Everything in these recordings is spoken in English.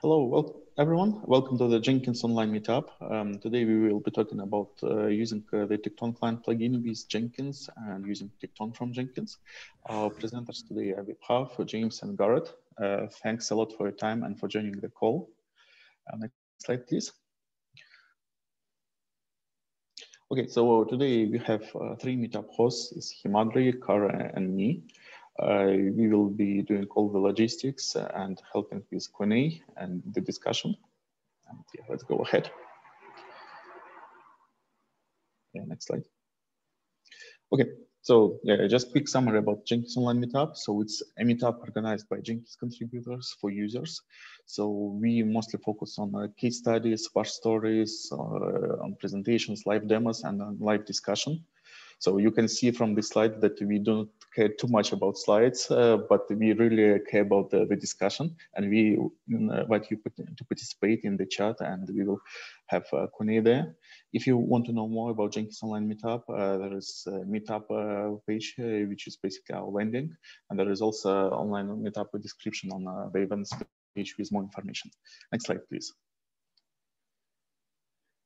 Hello, well, everyone. Welcome to the Jenkins Online Meetup. Um, today we will be talking about uh, using uh, the Tekton client plugin with Jenkins and using Tekton from Jenkins. Our presenters today are Vibhav, James, and Gareth. Uh, thanks a lot for your time and for joining the call. Uh, next slide, please. Okay, so today we have uh, three meetup hosts, it's Himadri, Kara, and me. Uh, we will be doing all the logistics and helping with Q&A and the discussion. And yeah, let's go ahead. Yeah, next slide. Okay, so yeah, just quick summary about Jenkins Online Meetup. So it's a meetup organized by Jenkins contributors for users. So we mostly focus on uh, case studies, war stories, uh, on presentations, live demos, and on live discussion. So you can see from this slide that we don't care too much about slides, uh, but we really care about the, the discussion and we invite you to participate in the chat and we will have Q&A there. If you want to know more about Jenkins Online Meetup, uh, there is a Meetup uh, page, uh, which is basically our landing. And there is also online Meetup description on uh, the events page with more information. Next slide, please.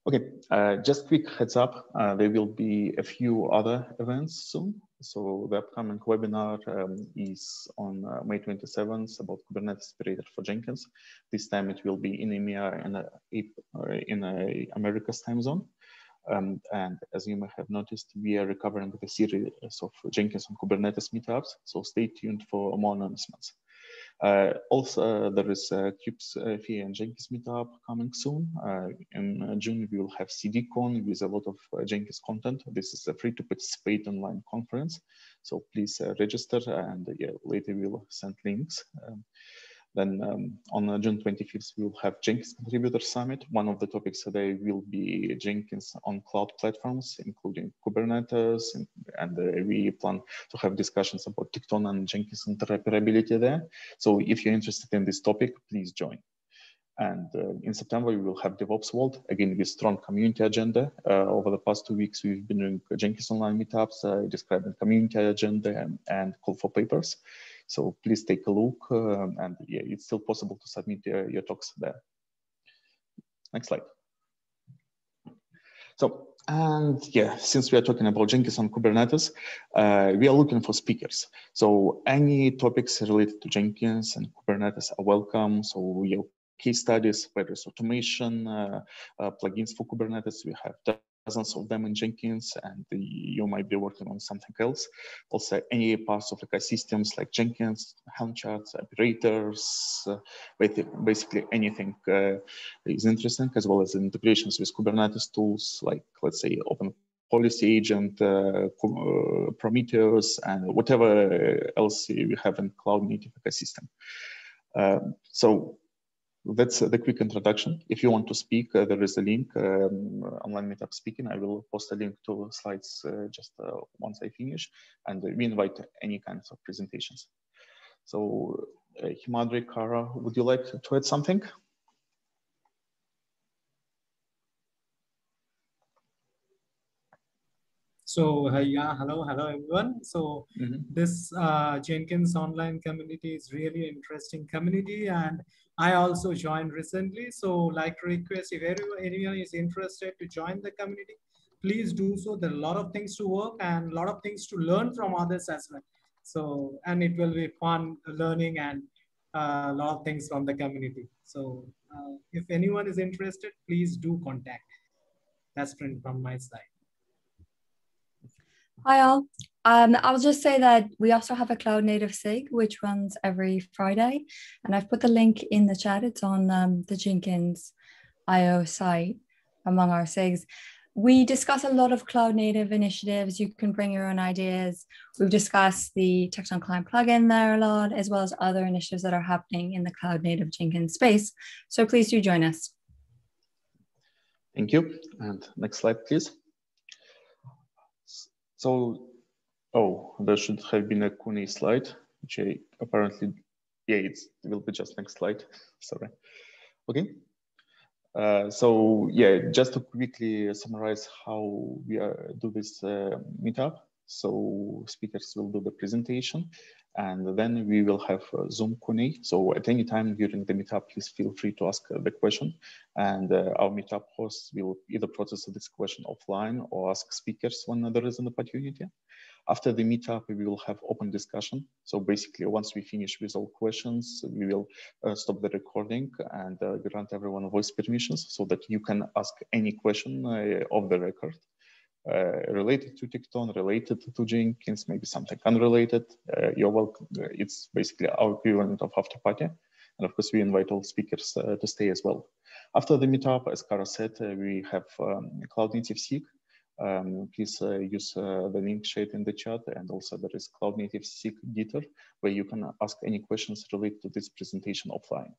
Okay, uh, just quick heads up, uh, there will be a few other events soon. So the upcoming webinar um, is on uh, May 27th about Kubernetes operator for Jenkins. This time it will be in EMEA and uh, in America's time zone. Um, and as you may have noticed, we are recovering the series of Jenkins on Kubernetes meetups. So stay tuned for more announcements. Uh, also, there is a uh, and Jenkins meetup coming soon. Uh, in uh, June, we will have CDCon with a lot of uh, Jenkins content. This is a free to participate online conference. So please uh, register and yeah, later we'll send links. Um, then um, on uh, June 25th, we'll have Jenkins Contributor Summit. One of the topics today will be Jenkins on cloud platforms, including Kubernetes, and, uh, we plan to have discussions about Tekton and Jenkins interoperability there. So if you're interested in this topic, please join. And uh, in September, we will have DevOps World, again, with strong community agenda. Uh, over the past two weeks, we've been doing Jenkins online meetups, uh, describing community agenda and, and, call for papers. So please take a look um, and yeah, it's still possible to submit your, your talks there. Next slide. So, and yeah, since we are talking about Jenkins on Kubernetes, uh, we are looking for speakers. So any topics related to Jenkins and Kubernetes are welcome. So your case studies, whether it's automation, uh, uh, plugins for Kubernetes, we have dozens of them in Jenkins and you might be working on something else. Also any parts of ecosystems like Jenkins, Helm charts, operators, uh, basically anything uh, is interesting as well as integrations with Kubernetes tools like let's say Open Policy Agent, uh, uh Prometheus, and whatever else you have in cloud native ecosystem. Uh, so that's the quick introduction. If you want to speak, uh, there is a link, um, online meetup speaking. I will post a link to slides uh, just uh, once I finish, and we invite any kinds of presentations. So, uh, Himadri, Kara, would you like to add something? So uh, yeah, hello, hello everyone. So mm -hmm. this uh, Jenkins online community is really interesting community, and I also joined recently. So like to request if anyone, anyone is interested to join the community, please do so. There are a lot of things to work and a lot of things to learn from others as well. So and it will be fun learning and uh, a lot of things from the community. So uh, if anyone is interested, please do contact. That's from my side. Hi all. Um, I'll just say that we also have a cloud native SIG which runs every Friday, and I've put the link in the chat. It's on um, the Jenkins IO site among our SIGs. We discuss a lot of cloud native initiatives. You can bring your own ideas. We've discussed the Tekton Client plugin there a lot, as well as other initiatives that are happening in the cloud native Jenkins space. So please do join us. Thank you. And next slide, please. So, oh, there should have been a Q&A slide, which I apparently, yeah, it will be just next slide, sorry. Okay. Uh, so yeah, just to quickly summarize how we are, do this uh, meetup. So speakers will do the presentation And then we will have Zoom Q&A. So at any time during the meetup, please feel free to ask the question. And our meetup hosts will either process this question offline or ask speakers when there is an opportunity. After the meetup, we will have open discussion. So basically, once we finish with all questions, we will uh, stop the recording and uh, grant everyone voice permissions so that you can ask any question uh, of the record. Uh, related to Tekton, related to Jenkins, maybe something unrelated, uh, you're welcome. It's basically our equivalent of after party. And of course, we invite all speakers uh, to stay as well. After the meetup, as Kara said, we have um, Cloud Native SIG, um, please uh, use uh, the link shared in the chat and also there is Cloud Native SIG Gitter where you can ask any questions related to this presentation offline.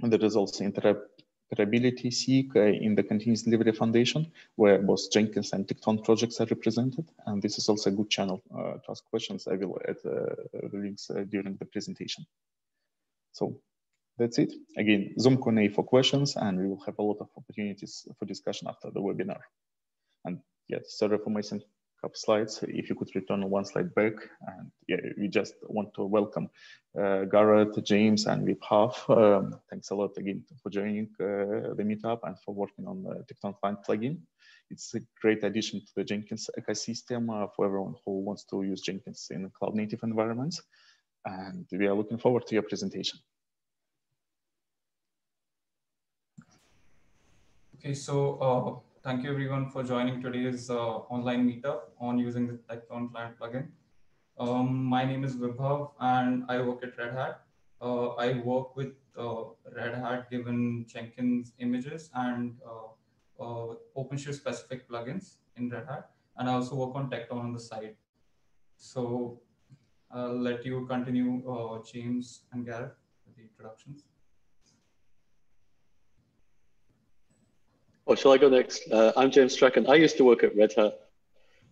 And there is also interoperability SIG uh, in the Continuous Delivery Foundation where both Jenkins and Tekton projects are represented. And this is also a good channel uh, to ask questions. I will add uh, the links during the presentation. So that's it. Again, Zoom Q&A for questions, and we will have a lot of opportunities for discussion after the webinar. And yes, sorry for a couple slides. If you could return one slide back, and yeah, we just want to welcome uh, Gareth, James, and Vibhav. Um, thanks a lot again for joining uh, the meetup and for working on the Tekton Client plugin. It's a great addition to the Jenkins ecosystem uh, for everyone who wants to use Jenkins in cloud native environments. And we are looking forward to your presentation. Okay, so uh, thank you everyone for joining today's uh, online meetup on using the Tekton client plugin. Um, my name is Vibhav and I work at Red Hat. Uh, I work with uh, Red Hat given Jenkins images and uh, uh, OpenShift specific plugins in Red Hat. And I also work on Tekton on the side. So I'll let you continue, James and Gareth, with the introductions. Oh, shall I go next? Uh, I'm James Strachan. I used to work at Red Hat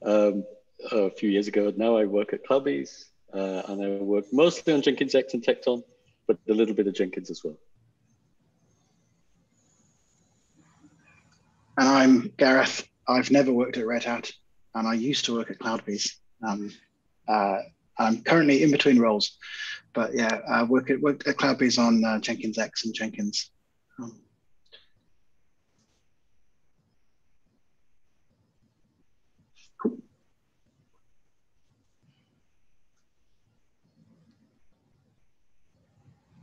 um, a few years ago. Now I work at Cloudbees, uh, and I work mostly on Jenkins X and Tekton, but a little bit of Jenkins as well. And I'm Gareth. I've never worked at Red Hat, and I used to work at Cloudbees. Um, uh, I'm currently in between roles, but yeah, I work at, worked at Cloudbees on uh, Jenkins X and Jenkins. Um,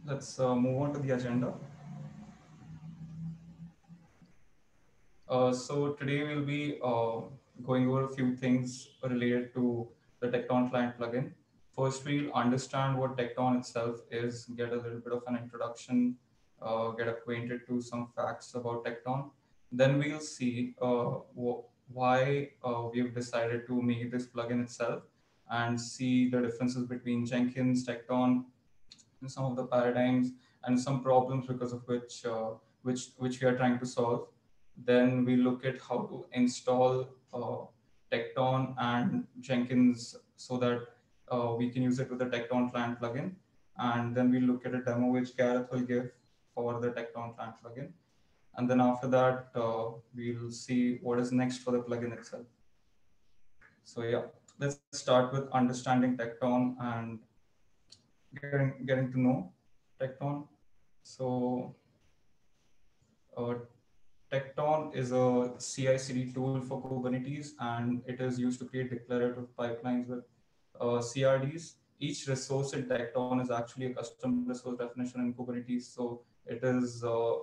let's uh, move on to the agenda. Uh, so today we'll be uh, going over a few things related to the Tekton client plugin. First, we'll understand what Tekton itself is, get a little bit of an introduction, uh, get acquainted to some facts about Tekton. Then we'll see uh, why uh, we've decided to make this plugin itself and see the differences between Jenkins, Tekton, some of the paradigms and some problems because of which uh, which which we are trying to solve. Then we look at how to install uh, Tekton and Jenkins so that uh, we can use it with the Tekton client plugin. And then we look at a demo which Gareth will give for the Tekton client plugin. And then after that, uh, we'll see what is next for the plugin itself. So yeah, let's start with understanding Tekton and getting getting to know Tekton. So uh, Tekton is a CI/CD tool for Kubernetes, and it is used to create declarative pipelines with uh, CRDs. Each resource in Tekton is actually a custom resource definition in Kubernetes, so it is uh,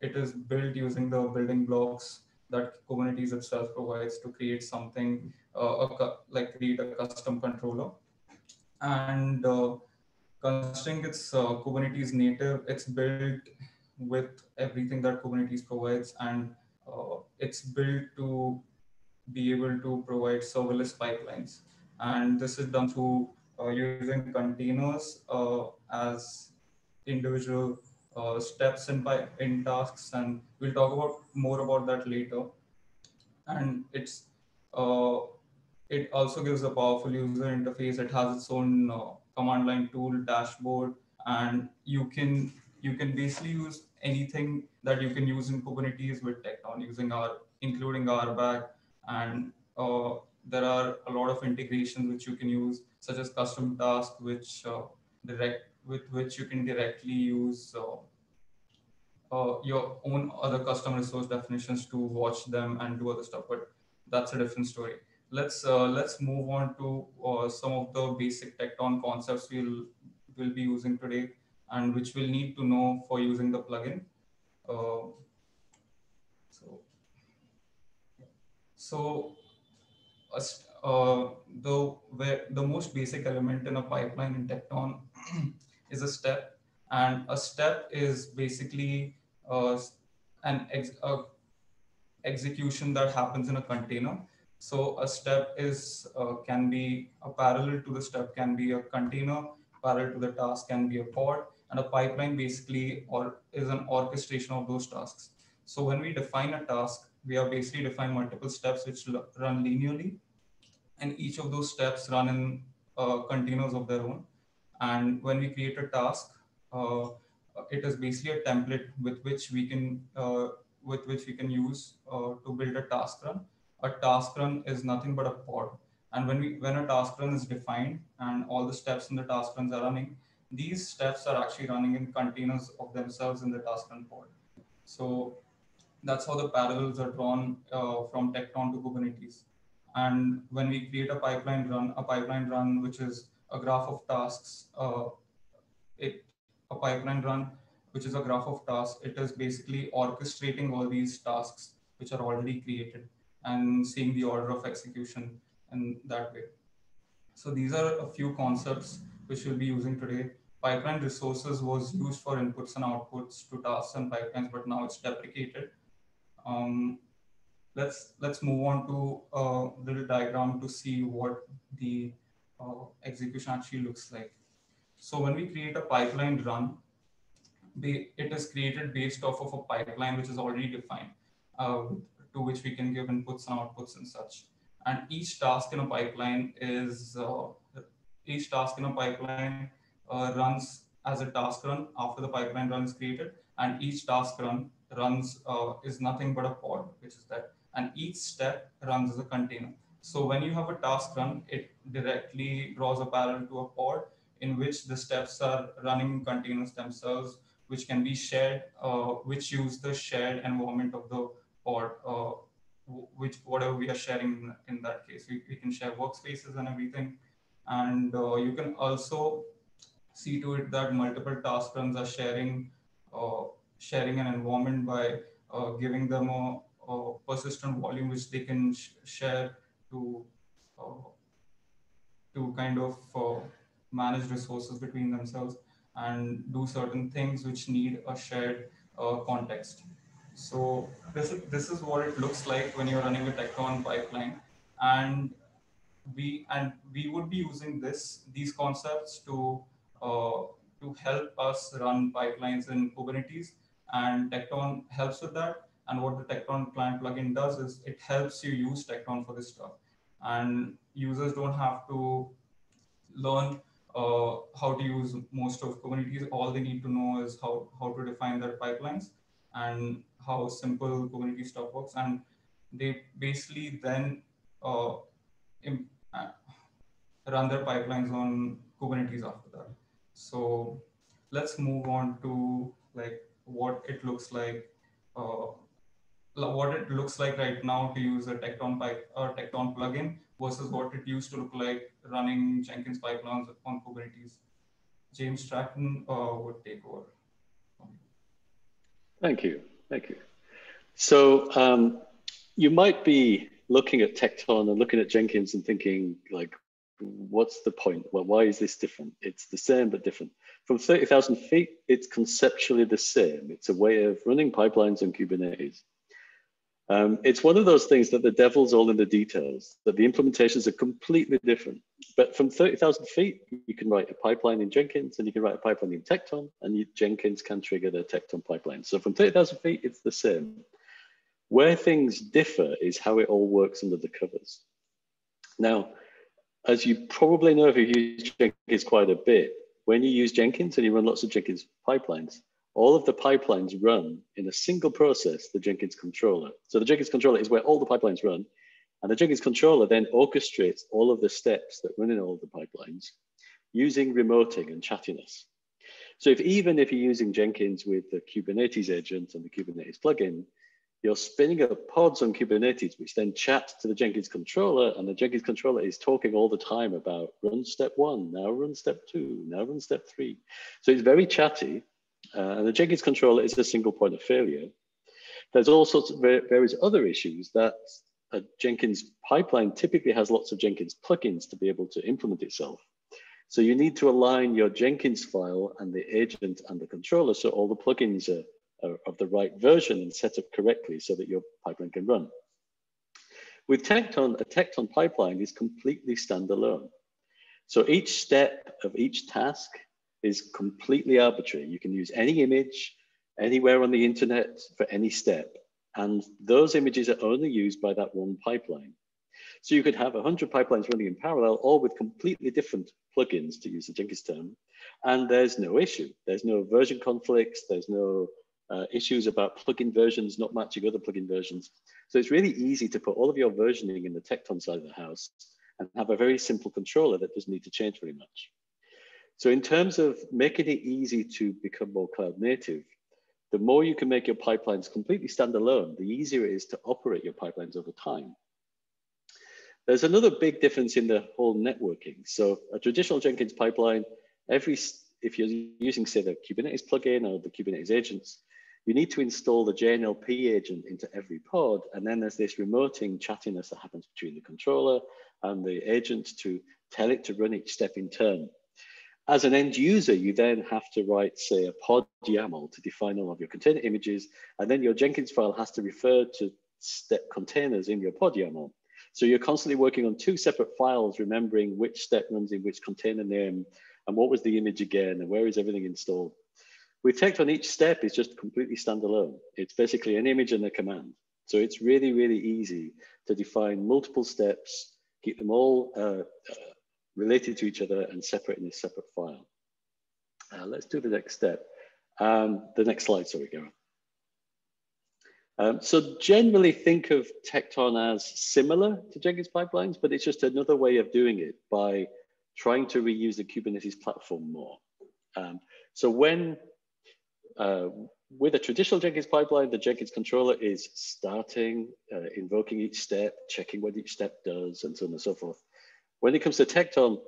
it is built using the building blocks that Kubernetes itself provides to create something uh, a, like create a custom controller. And uh, considering it's uh, Kubernetes native, it's built with everything that Kubernetes provides, and uh, it's built to be able to provide serverless pipelines. And this is done through uh, using containers uh, as individual uh, steps in, by, in tasks, and we'll talk about more about that later. And it's uh, it also gives a powerful user interface. It has its own command line tool dashboard and you can you can basically use anything that you can use in kubernetes with tekton using our including RBAC and uh, there are a lot of integrations which you can use such as custom task, which uh, direct with which you can directly use uh, uh, your own other custom resource definitions to watch them and do other stuff. But that's a different story. Let's uh, let's move on to uh, some of the basic tekton concepts we'll will be using today and which we'll need to know for using the plugin. Uh, so, so uh, the where the most basic element in a pipeline in Tekton is a step, and a step is basically uh, an ex execution that happens in a container. So a step is uh, can be a parallel to the step can be a container, parallel to the task can be a pod, and a pipeline basically or is an orchestration of those tasks. So when we define a task, we are basically define multiple steps which run linearly, and each of those steps run in uh, containers of their own. And when we create a task, uh, it is basically a template with which we can uh, with which we can use uh, to build a task run. A task run is nothing but a pod. And when we when a task run is defined and all the steps in the task runs are running, these steps are actually running in containers of themselves in the task run pod. So that's how the parallels are drawn uh, from Tekton to Kubernetes. And when we create a pipeline run, a pipeline run which is a graph of tasks, uh, it a pipeline run which is a graph of tasks. It is basically orchestrating all these tasks which are already created and seeing the order of execution in that way. So these are a few concepts which we'll be using today. Pipeline resources was used for inputs and outputs to tasks and pipelines, but now it's deprecated. Um, let's let's move on to a little diagram to see what the uh, execution actually looks like. So when we create a pipeline run, it is created based off of a pipeline which is already defined, uh, to which we can give inputs and outputs and such. And each task in a pipeline is uh, each task in a pipeline uh, runs as a task run after the pipeline run is created, and each task run runs uh, is nothing but a pod, which is that, and each step runs as a container. So when you have a task run, it directly draws a parallel to a pod in which the steps are running containers themselves, which can be shared, uh, which use the shared environment of the pod, uh, which whatever we are sharing in that case. We, we can share workspaces and everything. And uh, you can also see to it that multiple task runs are sharing uh, sharing an environment by uh, giving them a, a, persistent volume which they can sh share to uh, to kind of uh, manage resources between themselves and do certain things which need a shared context. So this is, this is what it looks like when you're running a Tekton pipeline. And we and we would be using this these concepts to uh, to help us run pipelines in Kubernetes. And Tekton helps with that. And what the Tekton client plugin does is it helps you use Tekton for this stuff. And users don't have to learn uh, how to use most of Kubernetes. All they need to know is how, how to define their pipelines and how simple Kubernetes stuff works. And they basically then uh, uh, run their pipelines on Kubernetes after that. So let's move on to like what it looks like, uh, what it looks like right now to use a Tekton pipe or Tekton plugin versus what it used to look like running Jenkins pipelines on Kubernetes. James Strachan uh, would take over. Thank you. Thank you. So um, you might be looking at Tekton and looking at Jenkins and thinking like, what's the point? Well, why is this different? It's the same but different. From 30,000 feet, it's conceptually the same. It's a way of running pipelines on Kubernetes. Um, it's one of those things that the devil's all in the details, that the implementations are completely different. But from 30,000 feet, you can write a pipeline in Jenkins and you can write a pipeline in Tekton and you, Jenkins can trigger the Tekton pipeline. So from 30,000 feet, it's the same. Where things differ is how it all works under the covers. Now, as you probably know if you use Jenkins quite a bit, when you use Jenkins and you run lots of Jenkins pipelines, all of the pipelines run in a single process, the Jenkins controller. So the Jenkins controller is where all the pipelines run. And the Jenkins controller then orchestrates all of the steps that run in all the pipelines using remoting and chattiness. So if even if you're using Jenkins with the Kubernetes agent and the Kubernetes plugin, you're spinning up pods on Kubernetes, which then chat to the Jenkins controller, and the Jenkins controller is talking all the time about run step one, now run step two, now run step three. So it's very chatty, uh, and the Jenkins controller is a single point of failure. There's all sorts of various other issues that a Jenkins pipeline typically has lots of Jenkins plugins to be able to implement itself. So you need to align your Jenkins file and the agent and the controller so all the plugins are, are of the right version and set up correctly so that your pipeline can run. With Tekton, a Tekton pipeline is completely standalone. So each step of each task is completely arbitrary. You can use any image anywhere on the internet for any step. And those images are only used by that one pipeline. So you could have 100 pipelines running in parallel, all with completely different plugins, to use the Jenkins term, and there's no issue. There's no version conflicts. There's no uh, issues about plugin versions not matching other plugin versions. So it's really easy to put all of your versioning in the Tekton side of the house and have a very simple controller that doesn't need to change very much. So in terms of making it easy to become more cloud native, the more you can make your pipelines completely standalone, the easier it is to operate your pipelines over time. There's another big difference in the whole networking. So a traditional Jenkins pipeline, every if you're using, say, the Kubernetes plugin or the Kubernetes agents, you need to install the JNLP agent into every pod. And then there's this remoting chattiness that happens between the controller and the agent to tell it to run each step in turn. As an end user, you then have to write, say, a pod YAML to define all of your container images. And then your Jenkins file has to refer to step containers in your pod YAML. So you're constantly working on two separate files, remembering which step runs in which container name and what was the image again and where is everything installed. With Tekton each step is just completely standalone. It's basically an image and a command. So it's really, really easy to define multiple steps, keep them all uh, related to each other and separate in a separate file. Uh, let's do the next step. Um, the next slide, sorry, Gareth. Um, so generally think of Tekton as similar to Jenkins pipelines, but it's just another way of doing it by trying to reuse the Kubernetes platform more. Um, so when, uh, with a traditional Jenkins pipeline, the Jenkins controller is starting, uh, invoking each step, checking what each step does, and so on and so forth. When it comes to Tekton,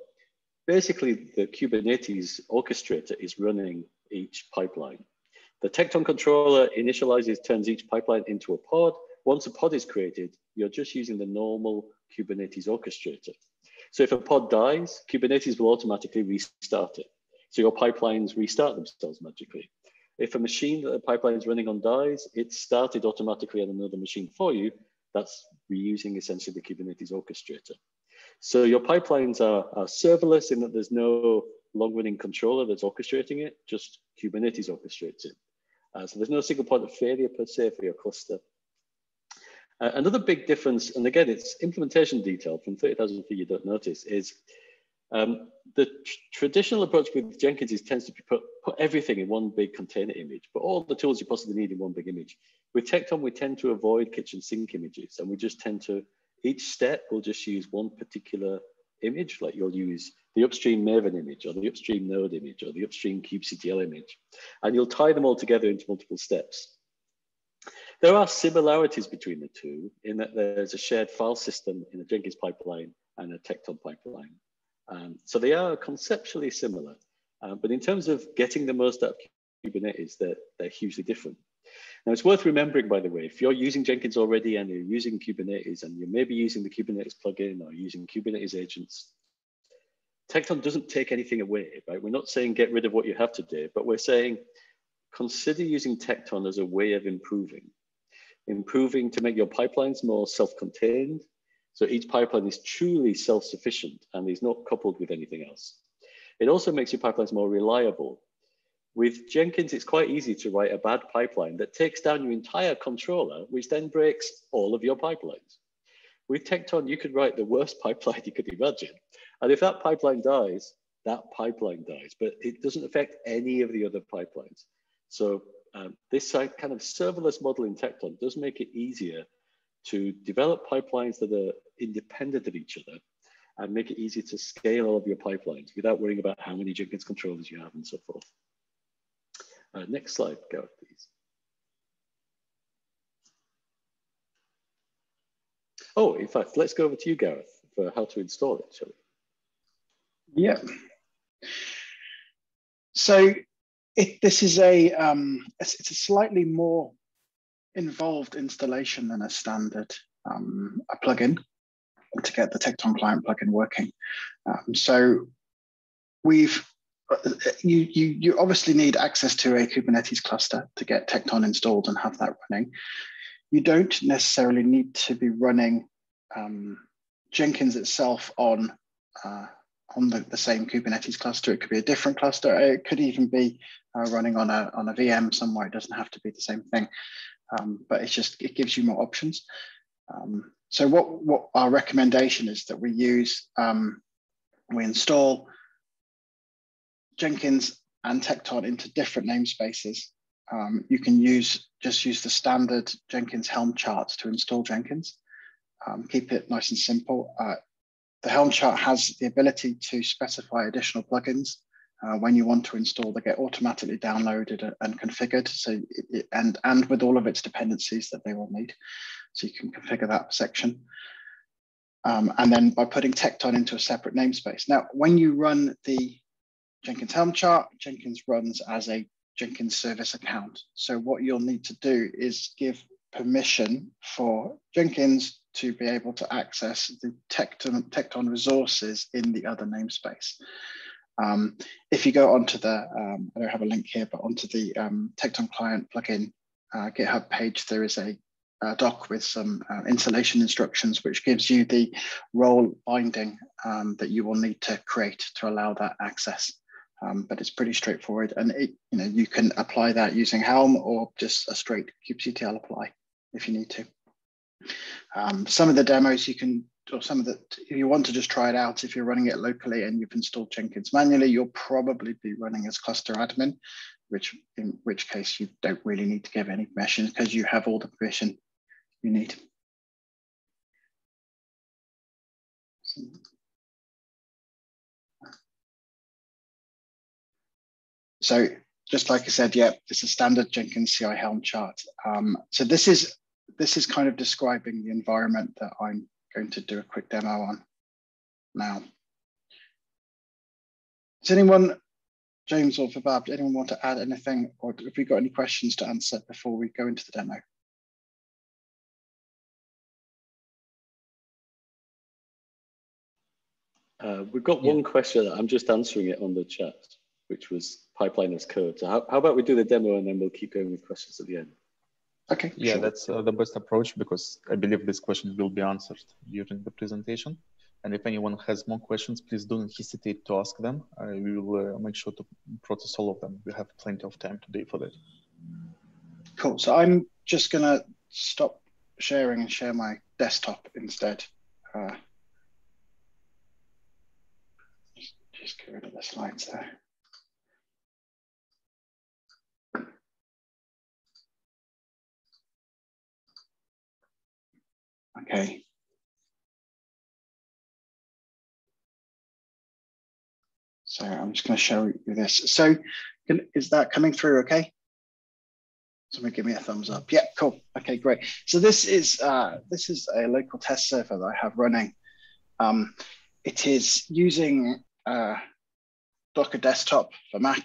basically the Kubernetes orchestrator is running each pipeline. The Tekton controller initializes, turns each pipeline into a pod. Once a pod is created, you're just using the normal Kubernetes orchestrator. So if a pod dies, Kubernetes will automatically restart it. So your pipelines restart themselves magically. If a machine that the pipeline is running on dies, it's started automatically on another machine for you. That's reusing essentially the Kubernetes orchestrator. So your pipelines are, are serverless in that there's no long-running controller that's orchestrating it, just Kubernetes orchestrates it. Uh, so there's no single point of failure per se for your cluster. Uh, another big difference, and again, it's implementation detail from 30,000 feet you don't notice, is um, the tr traditional approach with Jenkins is tends to put, put everything in one big container image, but all the tools you possibly need in one big image. With Tekton, we tend to avoid kitchen sink images, and we just tend to, each step will just use one particular image, like you'll use the upstream Maven image or the upstream Node image or the upstream kubectl image, and you'll tie them all together into multiple steps. There are similarities between the two in that there's a shared file system in a Jenkins pipeline and a Tekton pipeline. Um, so they are conceptually similar, uh, but in terms of getting the most out of Kubernetes, they're, they're hugely different. Now it's worth remembering, by the way, if you're using Jenkins already and you're using Kubernetes and you're maybe using the Kubernetes plugin or using Kubernetes agents, Tekton doesn't take anything away, right? We're not saying get rid of what you have today, but we're saying consider using Tekton as a way of improving. Improving to make your pipelines more self-contained, so each pipeline is truly self-sufficient and is not coupled with anything else. It also makes your pipelines more reliable. With Jenkins, it's quite easy to write a bad pipeline that takes down your entire controller, which then breaks all of your pipelines. With Tekton, you could write the worst pipeline you could imagine. And if that pipeline dies, that pipeline dies, but it doesn't affect any of the other pipelines. So um, this kind of serverless model in Tekton does make it easier to develop pipelines that are independent of each other and make it easy to scale all of your pipelines without worrying about how many Jenkins controllers you have and so forth. Uh, next slide, Gareth, please. Oh, in fact, let's go over to you, Gareth, for how to install it, shall we? Yeah. So it, this is a, um, it's, it's, a slightly more involved installation than a standard um, a plugin to get the Tekton client plugin working. Um, so we've you, you, you obviously need access to a Kubernetes cluster to get Tekton installed and have that running. You don't necessarily need to be running um, Jenkins itself on uh, on the, the same Kubernetes cluster. It could be a different cluster. It could even be uh, running on a, on a VM somewhere. It doesn't have to be the same thing, um, but it's just, it gives you more options. Um, so what, what our recommendation is that we use, um, we install Jenkins and Tekton into different namespaces. Um, you can use just use the standard Jenkins Helm charts to install Jenkins. Um, keep it nice and simple. Uh, the Helm chart has the ability to specify additional plugins. Uh, when you want to install, they get automatically downloaded and configured. So, it, and, and with all of its dependencies that they will need. So you can configure that section. Um, and then by putting Tekton into a separate namespace. Now, when you run the Jenkins Helm chart, Jenkins runs as a Jenkins service account. So what you'll need to do is give permission for Jenkins to be able to access the Tekton, Tekton resources in the other namespace. Um, if you go onto the, um, I don't have a link here, but onto the um, Tekton client plugin uh, GitHub page, there is a, a doc with some uh, installation instructions, which gives you the role binding um, that you will need to create to allow that access. Um, but it's pretty straightforward, and it, you know you can apply that using Helm or just a straight kubectl apply if you need to. Um, some of the demos you can, or some of the, if you want to just try it out, if you're running it locally and you've installed Jenkins manually, you'll probably be running as cluster admin, which in which case you don't really need to give any permission because you have all the permission you need. So just like I said, yeah, it's a standard Jenkins CI Helm chart. Um, so this is this is kind of describing the environment that I'm going to do a quick demo on now. Does anyone, James or Vibhav, anyone want to add anything or have we got any questions to answer before we go into the demo? Uh, we've got yeah. one question. I'm just answering it on the chat, which was pipeline as code. So how, how about we do the demo and then we'll keep going with questions at the end. Okay. Yeah, sure. that's uh, the best approach because I believe this question will be answered during the presentation. And if anyone has more questions, please don't hesitate to ask them. I will uh, make sure to process all of them. We have plenty of time today for that. Cool. So I'm just going to stop sharing and share my desktop instead. Uh, just, just get rid of the slides there. Okay. So I'm just going to show you this. So can, is that coming through okay? Someone give me a thumbs up. Yeah, cool. Okay, great. So this is uh, this is a local test server that I have running. Um, it is using uh, Docker Desktop for Mac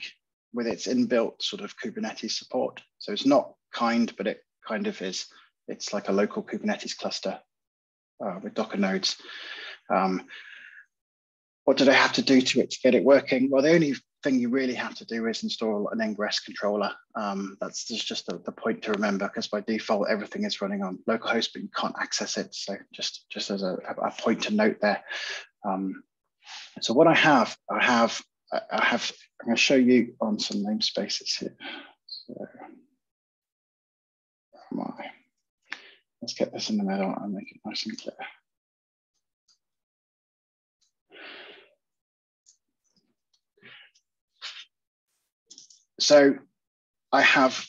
with its inbuilt sort of Kubernetes support. So it's not kind, but it kind of is. It's like a local Kubernetes cluster uh, with Docker nodes. Um, what do I have to do to it to get it working? Well, the only thing you really have to do is install an ingress controller. Um, that's just the, the, point to remember because by default, everything is running on localhost, but you can't access it. So just, just as a, a point to note there. Um, so what I have, I have, I have, I'm going to show you on some namespaces here. So, my, let's get this in the middle and make it nice and clear. So I have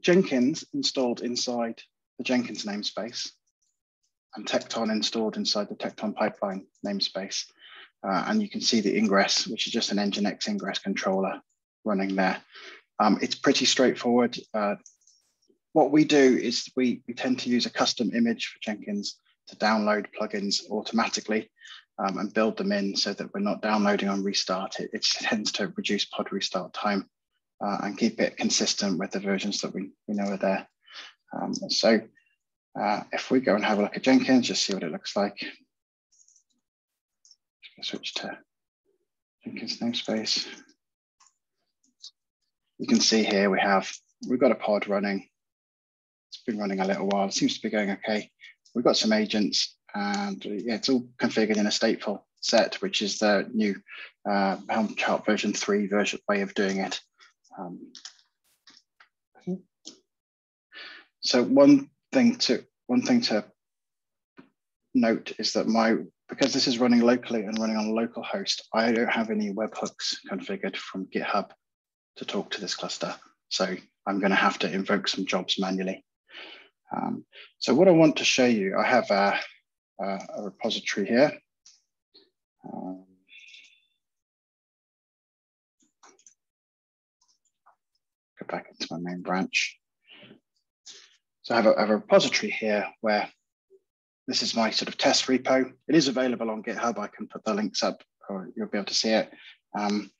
Jenkins installed inside the Jenkins namespace. and Tekton installed inside the Tekton pipeline namespace. Uh, and you can see the ingress, which is just an Nginx ingress controller running there. Um, it's pretty straightforward. Uh, what we do is we, we tend to use a custom image for Jenkins to download plugins automatically um, and build them in so that we're not downloading on restart. It, it tends to reduce pod restart time uh, and keep it consistent with the versions that we, we know are there. Um, so uh, if we go and have a look at Jenkins, just see what it looks like. Switch to Jenkins namespace. You can see here we have, we've got a pod running. It's been running a little while. It seems to be going okay. We've got some agents and yeah, it's all configured in a stateful set, which is the new uh, Helm chart version three version way of doing it. Um, so one thing to one thing to note is that my because this is running locally and running on a local host, I don't have any webhooks configured from GitHub to talk to this cluster. So I'm going to have to invoke some jobs manually. Um, so what I want to show you, I have a, a, a repository here. Um, go back into my main branch. So I have have a repository here where this is my sort of test repo. It is available on GitHub. I can put the links up or you'll be able to see it. Um,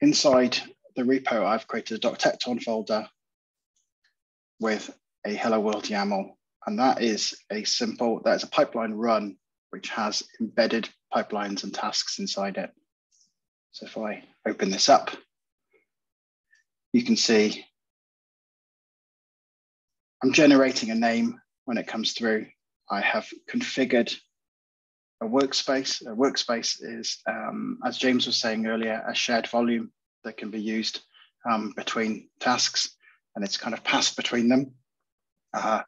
inside the repo, I've created a .tekton folder with a hello world YAML. And that is a simple, that's a pipeline run, which has embedded pipelines and tasks inside it. So if I open this up, you can see I'm generating a name when it comes through. I have configured a workspace. A workspace is, um, as James was saying earlier, a shared volume that can be used um, between tasks, and it's kind of passed between them. Uh,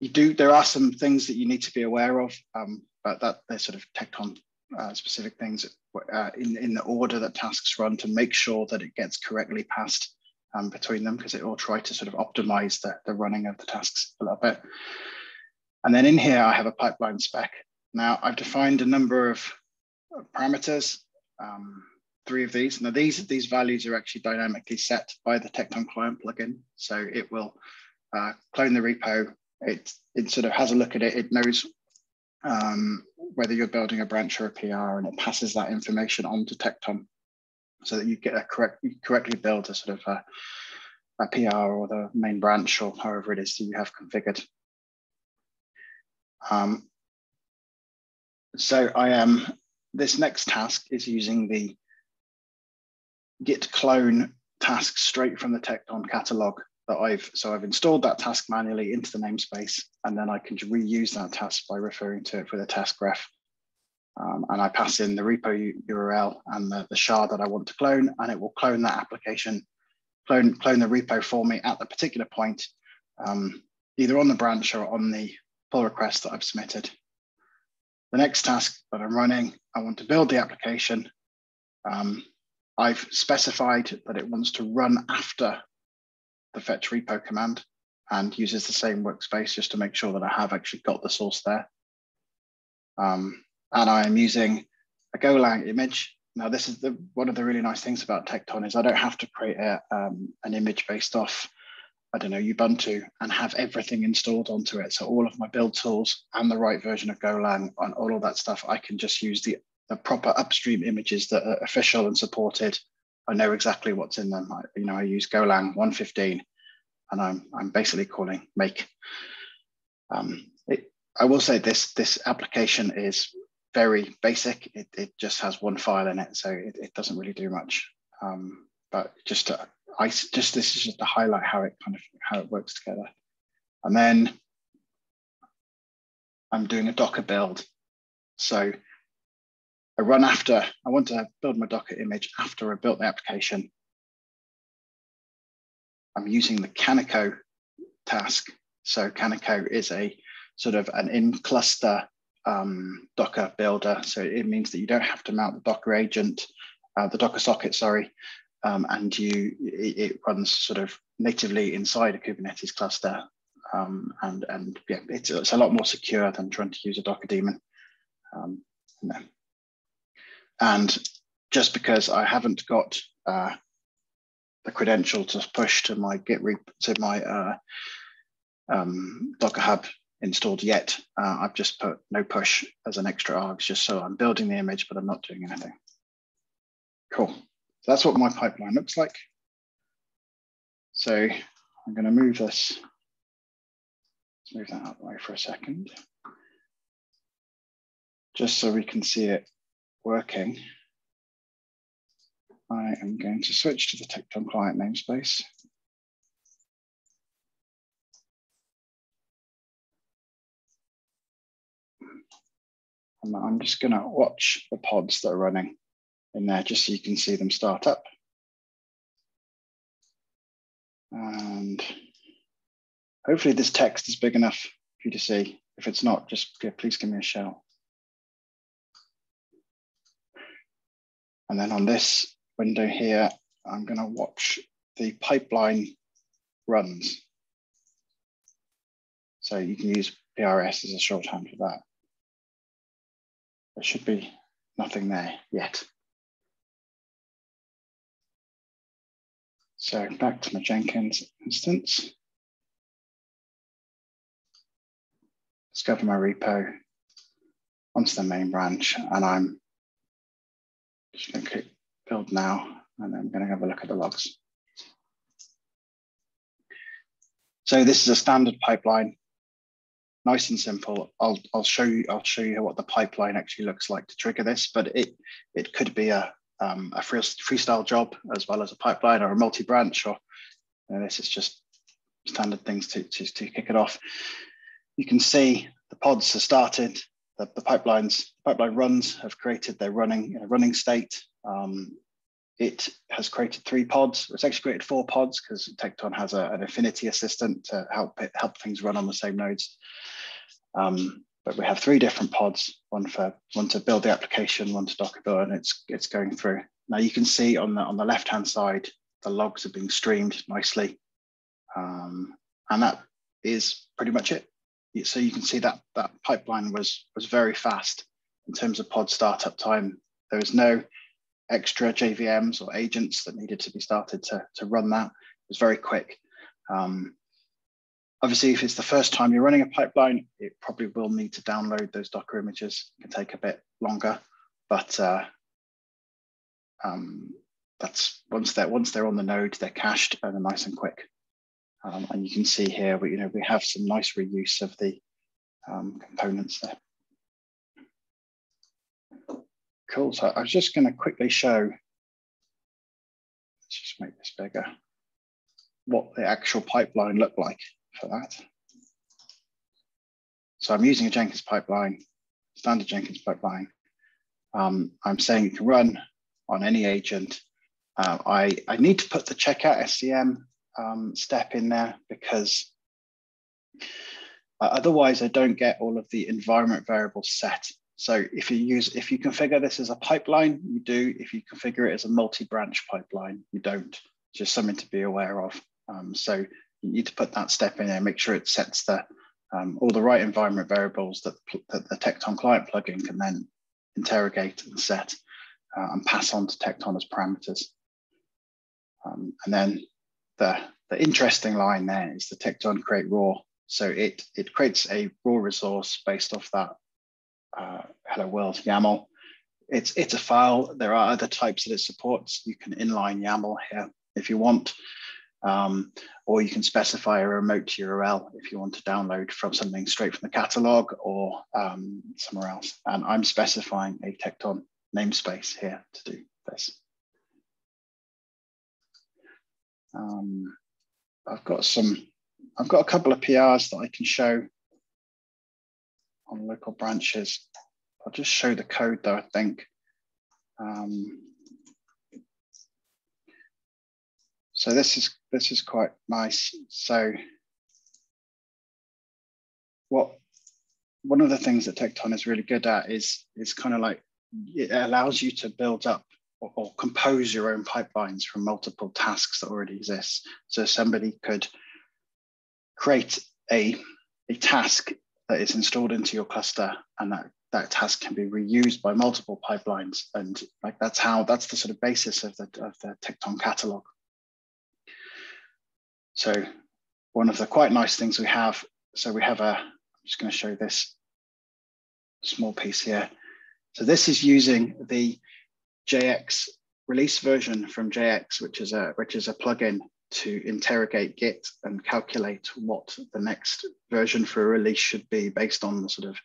you do. There are some things that you need to be aware of, um, but that they're sort of Tekton uh, specific things uh, in in the order that tasks run to make sure that it gets correctly passed um, between them because it will try to sort of optimize the, the running of the tasks a little bit. And then in here, I have a pipeline spec. Now I've defined a number of parameters, um, three of these. Now these, these values are actually dynamically set by the Tekton client plugin. So it will uh, clone the repo. It, it sort of has a look at it. It knows um, whether you're building a branch or a PR and it passes that information on to Tekton so that you get a correct, you correctly build a sort of a, a PR or the main branch or however it is that you have configured. Um, so I am, this next task is using the git clone task straight from the Tekton catalog that I've, so I've installed that task manually into the namespace, and then I can reuse that task by referring to it with a task ref. Um, and I pass in the repo URL and the, the shard that I want to clone, and it will clone that application, clone, clone the repo for me at the particular point, um, either on the branch or on the pull request that I've submitted. The next task that I'm running, I want to build the application. Um, I've specified that it wants to run after the fetch repo command and uses the same workspace just to make sure that I have actually got the source there. Um, and I am using a Golang image. Now, this is the, one of the really nice things about Tekton is I don't have to create a, um, an image based off, I don't know, Ubuntu and have everything installed onto it. So all of my build tools and the right version of Golang and all of that stuff, I can just use the proper upstream images that are official and supported. I know exactly what's in them. I, you know, I use Golang 115 and I'm, I'm basically calling make. Um, it, I will say this, this application is very basic. It, it just has one file in it, so it, it doesn't really do much. Um, but just to, I just this is just to highlight how it kind of how it works together. And then I'm doing a Docker build. So I run after, I want to build my Docker image after I built the application. I'm using the Kaniko task. So Kaniko is a sort of an in cluster um, Docker builder. So it means that you don't have to mount the Docker agent, uh, the Docker socket, sorry, um, and you it, it, runs sort of natively inside a Kubernetes cluster. Um, and and yeah, it's, it's a lot more secure than trying to use a Docker daemon. Um, and just because I haven't got uh, the credential to push to my Git repo to my uh, um, Docker Hub installed yet, uh, I've just put no push as an extra args just so I'm building the image, but I'm not doing anything. Cool. So that's what my pipeline looks like. So I'm going to move this. Let's move that out of the way for a second. Just so we can see it working. I am going to switch to the Tekton client namespace. And I'm just going to watch the pods that are running in there just so you can see them start up. And hopefully this text is big enough for you to see. If it's not, just please give me a shout. And then on this window here, I'm going to watch the pipeline runs. So you can use PRS as a shorthand for that. There should be nothing there yet. So back to my Jenkins instance. Discover my repo onto the main branch, and I'm just going to click build now, and I'm going to have a look at the logs. So this is a standard pipeline, nice and simple. I'll, I'll show you I'll show you what the pipeline actually looks like to trigger this, but it it could be a um, a free, freestyle job as well as a pipeline or a multi-branch or you know, this is just standard things to, to, to kick it off. You can see the pods have started, the, the pipelines, pipeline runs have created their running running state. Um, it has created three pods. It's actually created four pods because Tekton has a, an affinity assistant to help it, help things run on the same nodes. Um, but we have three different pods, one for one to build the application, one to Docker build, and it's it's going through. Now you can see on the on the left hand side, the logs are being streamed nicely, um, and that is pretty much it. So you can see that that pipeline was was very fast in terms of pod startup time. There was no extra JVMs or agents that needed to be started to, to run that. It was very quick. Um, Obviously, if it's the first time you're running a pipeline, it probably will need to download those Docker images. It can take a bit longer, but uh, um, that's once they're once they're on the node, they're cached and they're nice and quick. Um, and you can see here, we, you know, we have some nice reuse of the um, components there. Cool. So I was just going to quickly show. Let's just make this bigger. What the actual pipeline looked like for that. So I'm using a Jenkins pipeline, standard Jenkins pipeline. Um, I'm saying it can run on any agent. Uh, I, I need to put the checkout SCM um, step in there because uh, otherwise I don't get all of the environment variables set. So if you use, if you configure this as a pipeline, you do. If you configure it as a multi-branch pipeline, you don't. Just something to be aware of. Um, so you need to put that step in there, make sure it sets the um, all the right environment variables that, that the Tekton client plugin can then interrogate and set uh, and pass on to Tekton as parameters. Um, and then the, the interesting line there is the Tekton create raw. So it, it creates a raw resource based off that uh, hello world YAML. It's, it's a file. There are other types that it supports. You can inline YAML here if you want. Um, or you can specify a remote URL if you want to download from something straight from the catalog or um, somewhere else. And I'm specifying a Tekton namespace here to do this. Um, I've got some, I've got a couple of PRs that I can show on local branches. I'll just show the code though, I think. Um, so this is this is quite nice. So what one of the things that Tekton is really good at is is kind of like it allows you to build up or, compose your own pipelines from multiple tasks that already exist. So somebody could create a, a task that is installed into your cluster and that, that task can be reused by multiple pipelines. And like that's how, that's the sort of basis of the, of the Tekton catalog. So one of the quite nice things we have, so we have a, I'm just gonna show this small piece here. So this is using the JX release version from JX, which is a which is a plugin to interrogate Git and calculate what the next version for a release should be based on the sort of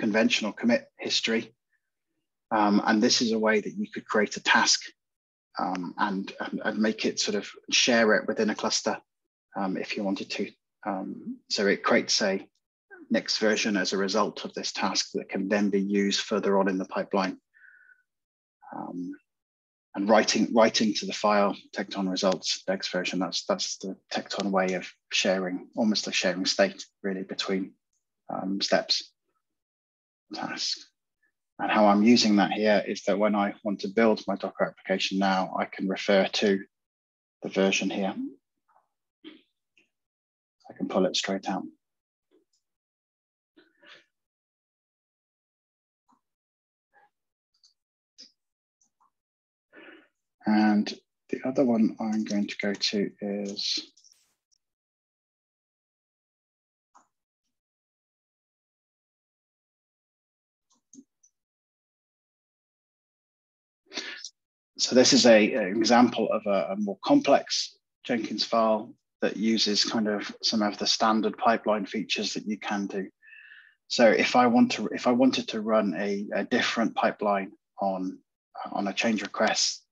conventional commit history. Um, and this is a way that you could create a task um, and, and, and, make it sort of share it within a cluster um, if you wanted to. Um, so it creates a next version as a result of this task that can then be used further on in the pipeline. Um, and writing writing to the file tekton results next version. That's that's the tekton way of sharing, almost like sharing state really between um, steps, tasks. And how I'm using that here is that when I want to build my Docker application now, I can refer to the version here. I can pull it straight out. And the other one I'm going to go to is So this is a, an example of a, a, more complex Jenkins file that uses kind of some of the standard pipeline features that you can do. So if I want to, if I wanted to run a, a different pipeline on on a change request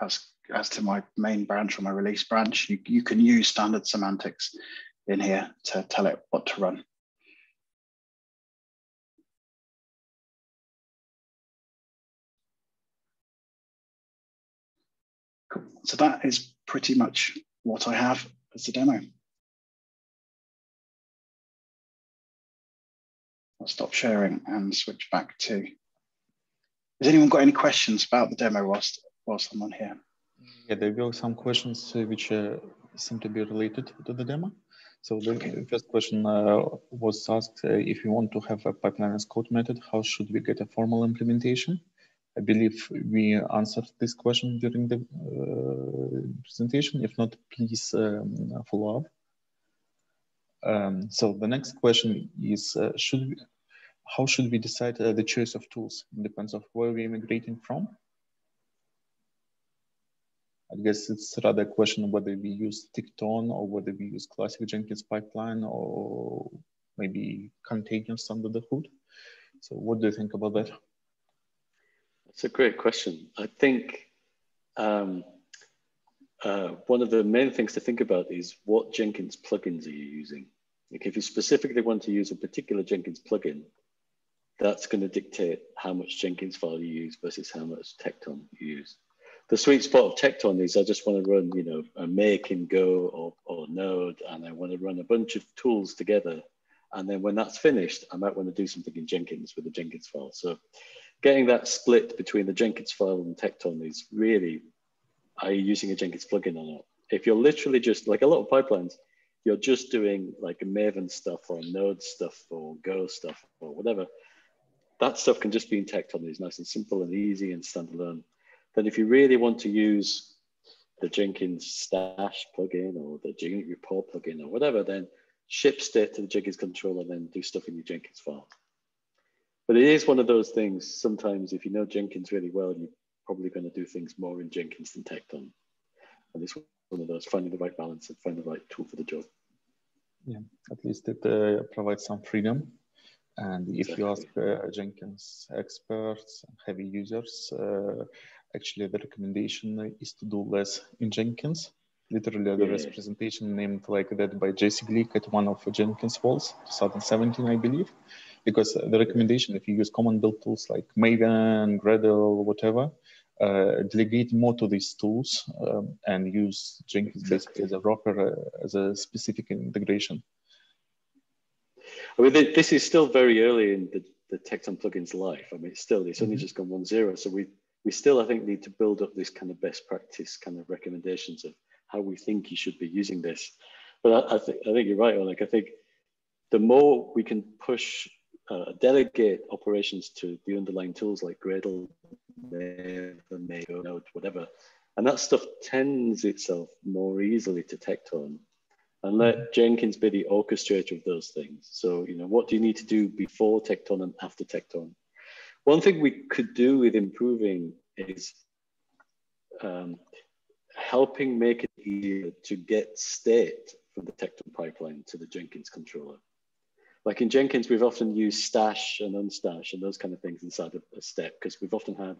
as, as to my main branch or my release branch, you, you can use standard semantics in here to tell it what to run. Cool. So that is pretty much what I have as a demo. I'll stop sharing and switch back to. Has anyone got any questions about the demo whilst for someone here. Yeah, there were some questions uh, which uh, seem to be related to the demo. So the okay. first question uh, was asked uh, if you want to have a pipeline as code method, how should we get a formal implementation? I believe we answered this question during the uh, presentation. If not, please um, follow up. Um, so the next question is, uh, should we, how should we decide the choice of tools? It depends of where we're migrating from. I guess it's rather a question whether we use Tekton or whether we use classic Jenkins pipeline or maybe containers under the hood. So what do you think about that? That's a great question. I think um, uh, one of the main things to think about is what Jenkins plugins are you using? Like if you specifically want to use a particular Jenkins plugin, that's going to dictate how much Jenkins file you use versus how much Tekton you use the sweet spot of Tekton is I just want to run, you know, a make in Go or, or Node, and I want to run a bunch of tools together. And then when that's finished, I might want to do something in Jenkins with the Jenkins file. So getting that split between the Jenkins file and Tekton is really, are you using a Jenkins plugin or not? If you're literally just like a lot of pipelines, you're just doing like Maven stuff or Node stuff or Go stuff or whatever, that stuff can just be in Tekton. It's nice and simple and easy and standalone. Then if you really want to use the Jenkins stash plugin or the Jenkins report plugin or whatever, then ship state to the Jenkins controller, and then do stuff in your Jenkins file. But it is one of those things, sometimes if you know Jenkins really well, you're probably going to do things more in Jenkins than Tekton. And it's one of those, finding the right balance and finding the right tool for the job. Yeah, at least it uh, provides some freedom. And if exactly. you ask uh, Jenkins experts, and heavy users, uh, actually the recommendation is to do less in Jenkins. Literally, there is a presentation named like that by Jesse Glick at one of Jenkins Worlds, 2017, I believe. Because the recommendation, if you use common build tools like Maven, Gradle, whatever, uh, delegate more to these tools um, and use Jenkins basically as a wrapper, uh, as a specific integration. I mean, this is still very early in the, the Tekton plugins life. I mean, it's still, it's only mm -hmm. just gone one zero. So we we still, I think, need to build up this kind of best practice kind of recommendations of how we think you should be using this. But I, I think I think you're right, Oleg. I think the more we can push, uh, delegate operations to the underlying tools like Gradle, Maven, Node, whatever, and that stuff tends itself more easily to Tekton and let mm-hmm. Jenkins be the orchestrator of those things. So, you know, what do you need to do before Tekton and after Tekton? One thing we could do with improving is um, helping make it easier to get state from the Tekton pipeline to the Jenkins controller. Like in Jenkins, we've often used stash and unstash and those kind of things inside of a step because we've often had,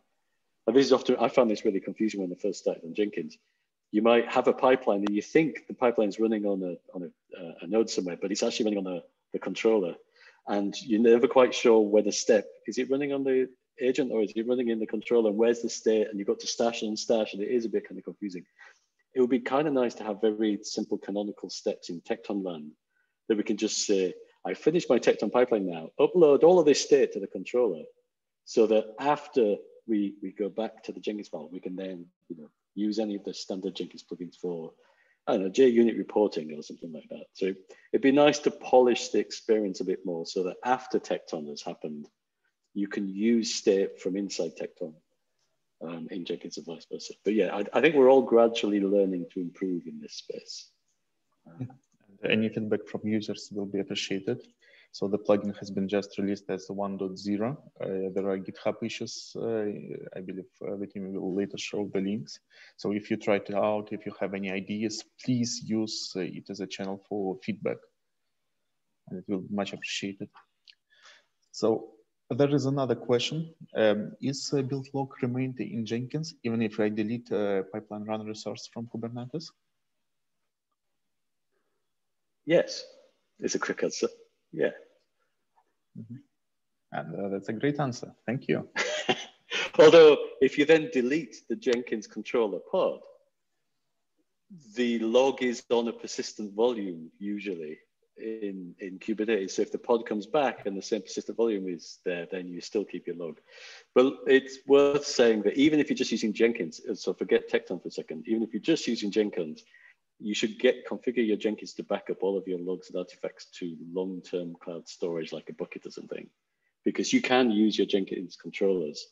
and this is often, I found this really confusing when I first started on Jenkins you might have a pipeline and you think the pipeline is running on a on a, uh, a, node somewhere, but it's actually running on a, the controller, and you're never quite sure where the step is it running on the agent or is it running in the controller? And where's the state? And you've got to stash and stash, and it is a bit kind of confusing. It would be kind of nice to have very simple canonical steps in tekton land that we can just say, I finished my tekton pipeline now, upload all of this state to the controller so that after we, we go back to the Jenkins file, we can then you know, use any of the standard Jenkins plugins for, I don't know, JUnit reporting or something like that. So it'd be nice to polish the experience a bit more so that after Tekton has happened, you can use state from inside Tekton um, in Jenkins and vice versa. But yeah, I, I, think we're all gradually learning to improve in this space. Any feedback from users will be appreciated. So the plugin has been just released as 1.0. Uh, there are GitHub issues. Uh, I believe uh, the team will later show the links. So if you try it out, if you have any ideas, please use uh, it as a channel for feedback. And it will be much appreciated. So there is another question. Um, is uh, build log remained in Jenkins, even if I delete a pipeline run resource from Kubernetes? Yes, it's a quick answer. Yeah. Mm-hmm. And uh, that's a great answer. Thank you. Although, if you then delete the Jenkins controller pod, the log is on a persistent volume usually in, in Kubernetes. So if the pod comes back and the same persistent volume is there, then you still keep your log. But it's worth saying that even if you're just using Jenkins, so forget Tekton for a second, even if you're just using Jenkins, you should get configure your Jenkins to back up all of your logs and artifacts to long-term cloud storage like a bucket or something, because you can use your Jenkins controllers.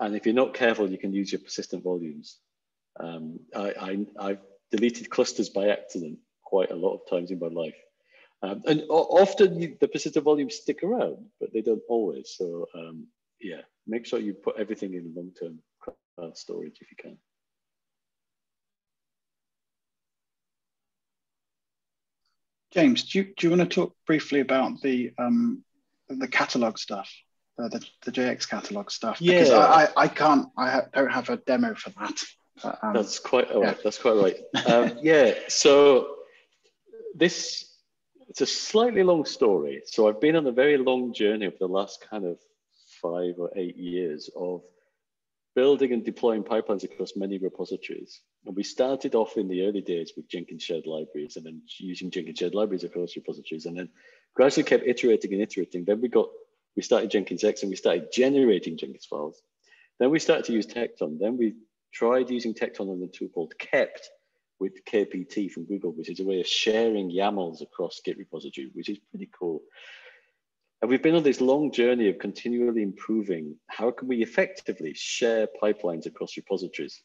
And if you're not careful, you can use your persistent volumes. Um, I, I, have deleted clusters by accident quite a lot of times in my life. Um, and often you, the persistent volumes stick around, but they don't always. So um, yeah, make sure you put everything in long-term cloud storage if you can. James, do you, do you want to talk briefly about the um, the catalog stuff, uh, the, the JX catalog stuff? Yeah. Because I, I, I can't, I don't have a demo for that. But, um, that's quite all right. Yeah. That's quite right. Um, yeah. So this it's a slightly long story. So I've been on a very long journey over the last kind of five or eight years of building and deploying pipelines across many repositories. And we started off in the early days with Jenkins shared libraries and then using Jenkins shared libraries across repositories and then gradually kept iterating and iterating. Then we got, we started Jenkins X and we started generating Jenkins files. Then we started to use Tekton. Then we tried using Tekton on a tool called Kept with KPT from Google, which is a way of sharing YAMLs across Git repository, which is pretty cool. And we've been on this long journey of continually improving how can we effectively share pipelines across repositories.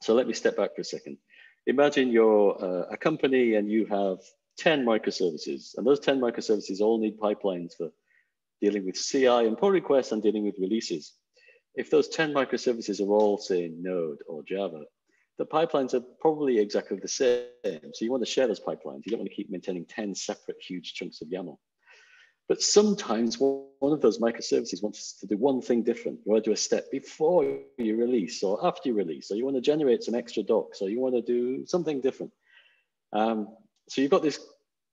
So let me step back for a second. Imagine you're uh, a company and you have 10 microservices, and those 10 microservices all need pipelines for dealing with CI and pull requests and dealing with releases. If those 10 microservices are all, say, Node or Java, the pipelines are probably exactly the same. So you want to share those pipelines. You don't want to keep maintaining 10 separate huge chunks of YAML. But sometimes one of those microservices wants to do one thing different. You want to do a step before you release or after you release, or you want to generate some extra docs, or you want to do something different. Um, so you've got this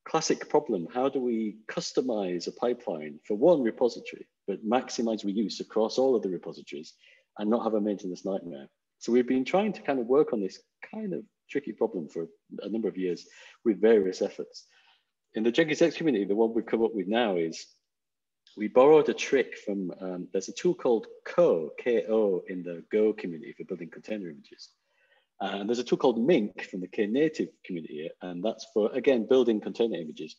classic problem. How do we customize a pipeline for one repository, but maximize reuse across all of the repositories and not have a maintenance nightmare? So we've been trying to kind of work on this kind of tricky problem for a number of years with various efforts in the Jenkins X community, the one we've come up with now is we borrowed a trick from, um, there's a tool called Ko, K-O in the Go community for building container images. Uh, and there's a tool called Mink from the Knative community, and that's for, again, building container images.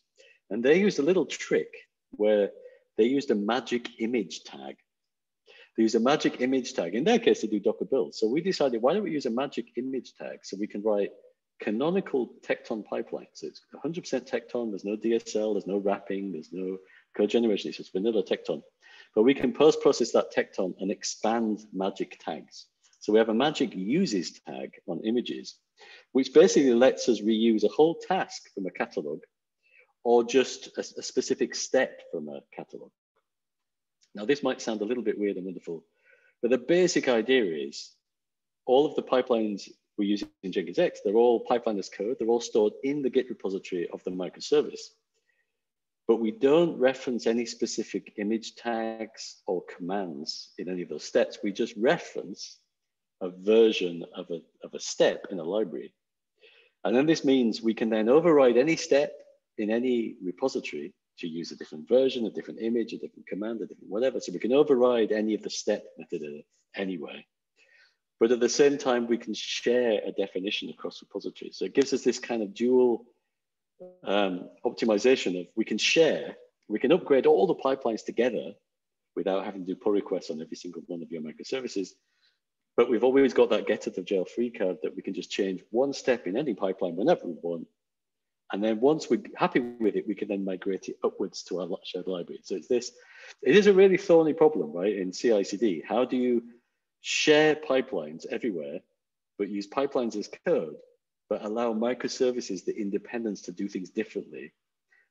And they used a little trick where they used a magic image tag. They use a magic image tag. In their case, they do Docker build. So we decided, why don't we use a magic image tag so we can write canonical tekton pipeline. So it's 100% tekton. There's no DSL, there's no wrapping, there's no code generation. It's just vanilla tekton. But we can post-process that tekton and expand magic tags. So we have a magic uses tag on images, which basically lets us reuse a whole task from a catalog or just a, a specific step from a catalog. Now, this might sound a little bit weird and wonderful, but the basic idea is all of the pipelines we use in Jenkins X, they're all pipeline as code. They're all stored in the Git repository of the microservice. But we don't reference any specific image tags or commands in any of those steps. We just reference a version of a, of a step in a library. And then this means we can then override any step in any repository to use a different version, a different image, a different command, a different whatever. So we can override any of the step method anyway. But at the same time, we can share a definition across repositories. So it gives us this kind of dual um, optimization of we can share, we can upgrade all the pipelines together without having to do pull requests on every single one of your microservices. But we've always got that get out of jail free card that we can just change one step in any pipeline whenever we want. And then once we're happy with it, we can then migrate it upwards to our shared library. So it's this, it is a really thorny problem, right? In CI/CD, how do you share pipelines everywhere, but use pipelines as code, but allow microservices the independence to do things differently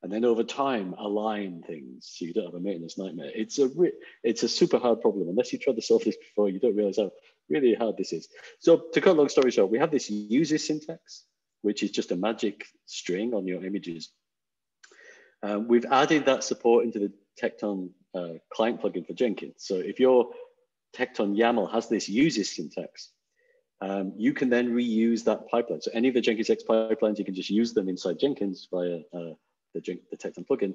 and then over time align things so you don't have a maintenance nightmare. It's a it's a super hard problem. Unless you tried to solve this before, you don't realize how really hard this is. So to cut a long story short, we have this uses syntax, which is just a magic string on your images. Um, we've added that support into the Tekton uh, client plugin for Jenkins. So if your Tekton YAML has this uses syntax, um, you can then reuse that pipeline. So any of the Jenkins X pipelines, you can just use them inside Jenkins via uh, the, the Tekton plugin.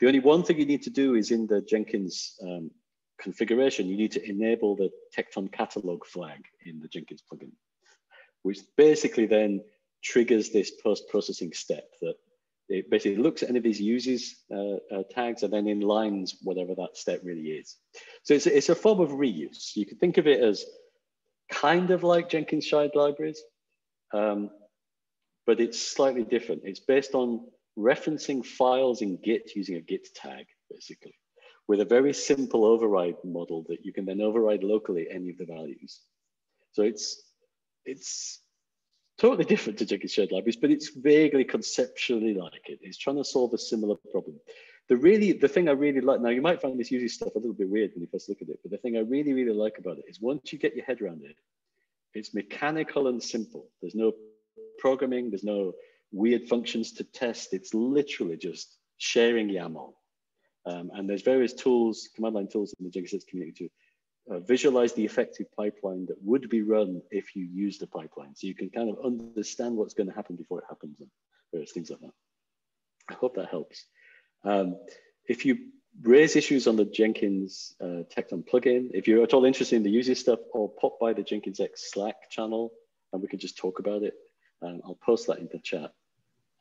The only one thing you need to do is in the Jenkins um, configuration, you need to enable the Tekton catalog flag in the Jenkins plugin, which basically then triggers this post-processing step that it basically looks at any of these uses uh, uh, tags and then inlines whatever that step really is. So it's, it's a form of reuse. You can think of it as kind of like Jenkins shared libraries, um, but it's slightly different. It's based on referencing files in Git using a Git tag, basically, with a very simple override model that you can then override locally any of the values. So it's, it's totally different to Jenkins shared libraries, but it's vaguely conceptually like it. It's trying to solve a similar problem. The really, the thing I really like, now you might find this user stuff a little bit weird when you first look at it, but the thing I really, really like about it is once you get your head around it, it's mechanical and simple. There's no programming, there's no weird functions to test. It's literally just sharing YAML. Um, and there's various tools, command line tools in the Jenkins community to uh, visualize the effective pipeline that would be run if you use the pipeline. So you can kind of understand what's going to happen before it happens and various things like that. I hope that helps. Um, if you raise issues on the Jenkins uh, Tekton plugin, if you're at all interested in the user stuff, or pop by the Jenkins X Slack channel and we can just talk about it. Um, I'll post that in the chat.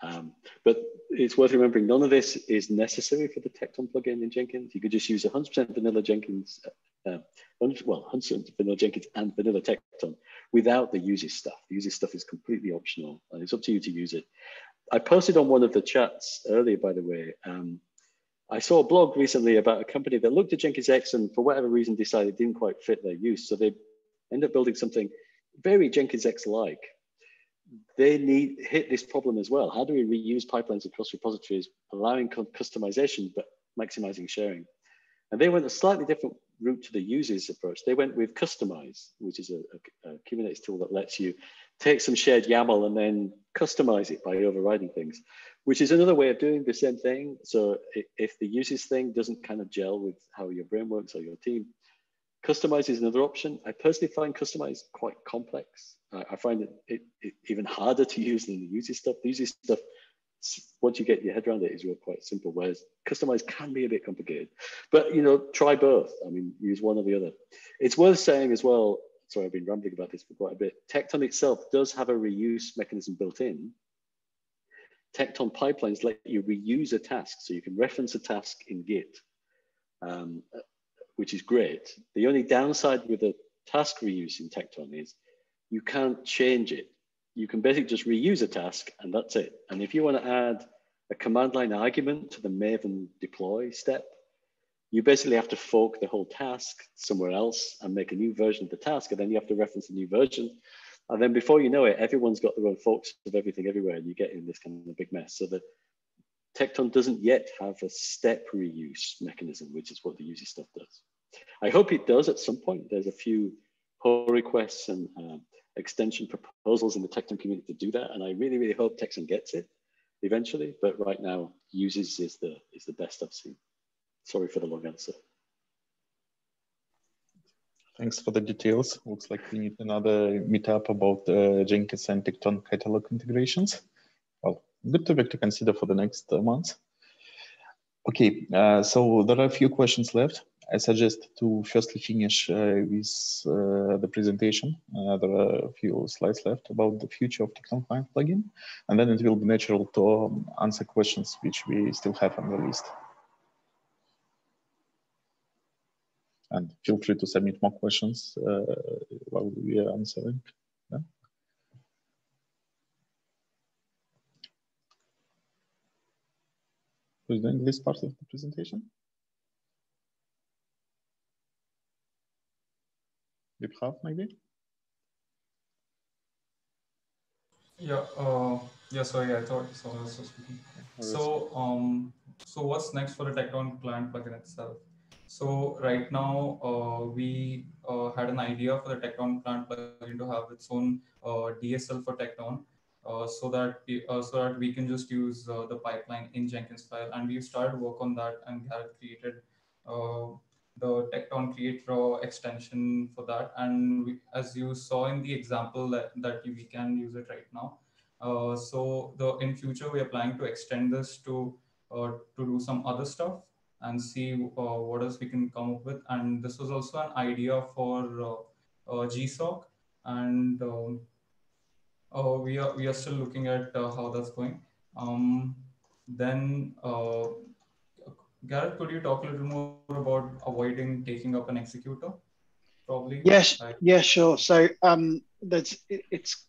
Um, but it's worth remembering none of this is necessary for the Tekton plugin in Jenkins. You could just use 100% vanilla Jenkins, uh, well, 100% vanilla Jenkins and vanilla Tekton without the uses stuff. The uses stuff is completely optional and it's up to you to use it. I posted on one of the chats earlier, by the way, um, I saw a blog recently about a company that looked at Jenkins X and for whatever reason decided it didn't quite fit their use. So they end up building something very Jenkins X-like they need hit this problem as well. How do we reuse pipelines across repositories, allowing customization but maximizing sharing? And they went a slightly different route to the users approach. They went with Kustomize, which is a, a, a Kubernetes tool that lets you take some shared YAML and then customize it by overriding things, which is another way of doing the same thing. So if the uses thing doesn't kind of gel with how your brain works or your team, Kustomize is another option. I personally find Kustomize quite complex. Uh, I find it, it, it, even harder to use than the uses stuff. The uses stuff, once you get your head around it, is really quite simple. Whereas Kustomize can be a bit complicated. But you know, try both. I mean, use one or the other. It's worth saying as well. Sorry, I've been rambling about this for quite a bit. tekton itself does have a reuse mechanism built in. tekton pipelines let you reuse a task. So you can reference a task in Git, um, which is great. The only downside with a task reuse in tekton is you can't change it. You can basically just reuse a task and that's it. And if you want to add a command line argument to the Maven deploy step, you basically have to fork the whole task somewhere else and make a new version of the task. And then you have to reference a new version. And then before you know it, everyone's got their own forks of everything everywhere. And you get in this kind of big mess. So the Tekton doesn't yet have a step reuse mechanism, which is what the uses stuff does. I hope it does at some point. There's a few pull requests and uh, extension proposals in the Tekton community to do that. And I really, really hope Tekton gets it eventually. But right now, uses is the, is the best I've seen. Sorry for the long answer. Thanks for the details. Looks like we need another meetup about uh, Jenkins and Tekton catalog integrations. Well, good topic to consider for the next uh, months. Okay, uh, so there are a few questions left. I suggest to firstly finish uh, with uh, the presentation. Uh, there are a few slides left about the future of Tekton Client plugin, and then it will be natural to answer questions which we still have on the list. and feel free to submit more questions uh, while we are answering. Yeah. Who's doing this part of the presentation? Maybe? Yeah, uh, yeah, sorry, I thought was speaking. So, um, so what's next for the Tekton client plugin itself? So right now uh, we uh, had an idea for the Tekton client plugin to have its own uh, DSL for Tekton, uh, so that we, uh, so that we can just use uh, the pipeline in Jenkins file, and we started work on that, and Gareth created the Tekton create raw extension for that, and we, as you saw in the example that, that we can use it right now. so the in future we are planning to extend this to to do some other stuff and see uh, what else we can come up with. And this was also an idea for uh, uh, GSOC, and um, we are we are still looking at how that's going. Um, then Gareth, could you talk a little more about avoiding taking up an executor? Probably. Yes. Yeah. Sure. So um, that's it, it's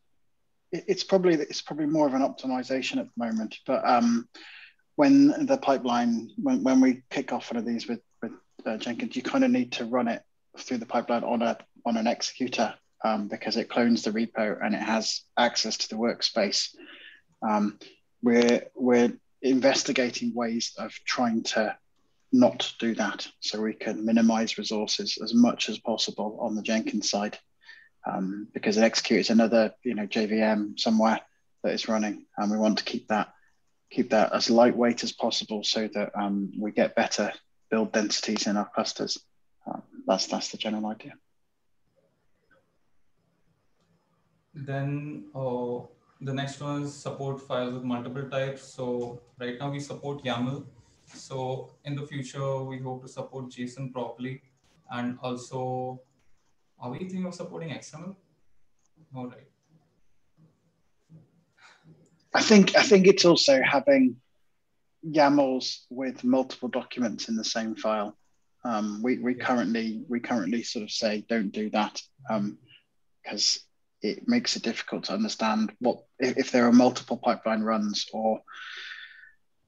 it's probably it's probably more of an optimization at the moment, but um, when the pipeline, when, when we kick off one of these with, with uh, Jenkins, you kind of need to run it through the pipeline on a on an executor um, because it clones the repo and it has access to the workspace. Um, we're we're investigating ways of trying to not do that, so we can minimize resources as much as possible on the Jenkins side, um, because it executes another you know JVM somewhere that is running, and we want to keep that keep that as lightweight as possible so that um, we get better build densities in our clusters. Um, that's that's the general idea. Then uh, the next one is support files with multiple types. So right now we support YAML. So in the future, we hope to support JSON properly. And also, are we thinking of supporting XML? All right. I think I think it's also having YAMLs with multiple documents in the same file. Um, we we currently we currently sort of say don't do that because um, it makes it difficult to understand what if, if there are multiple pipeline runs or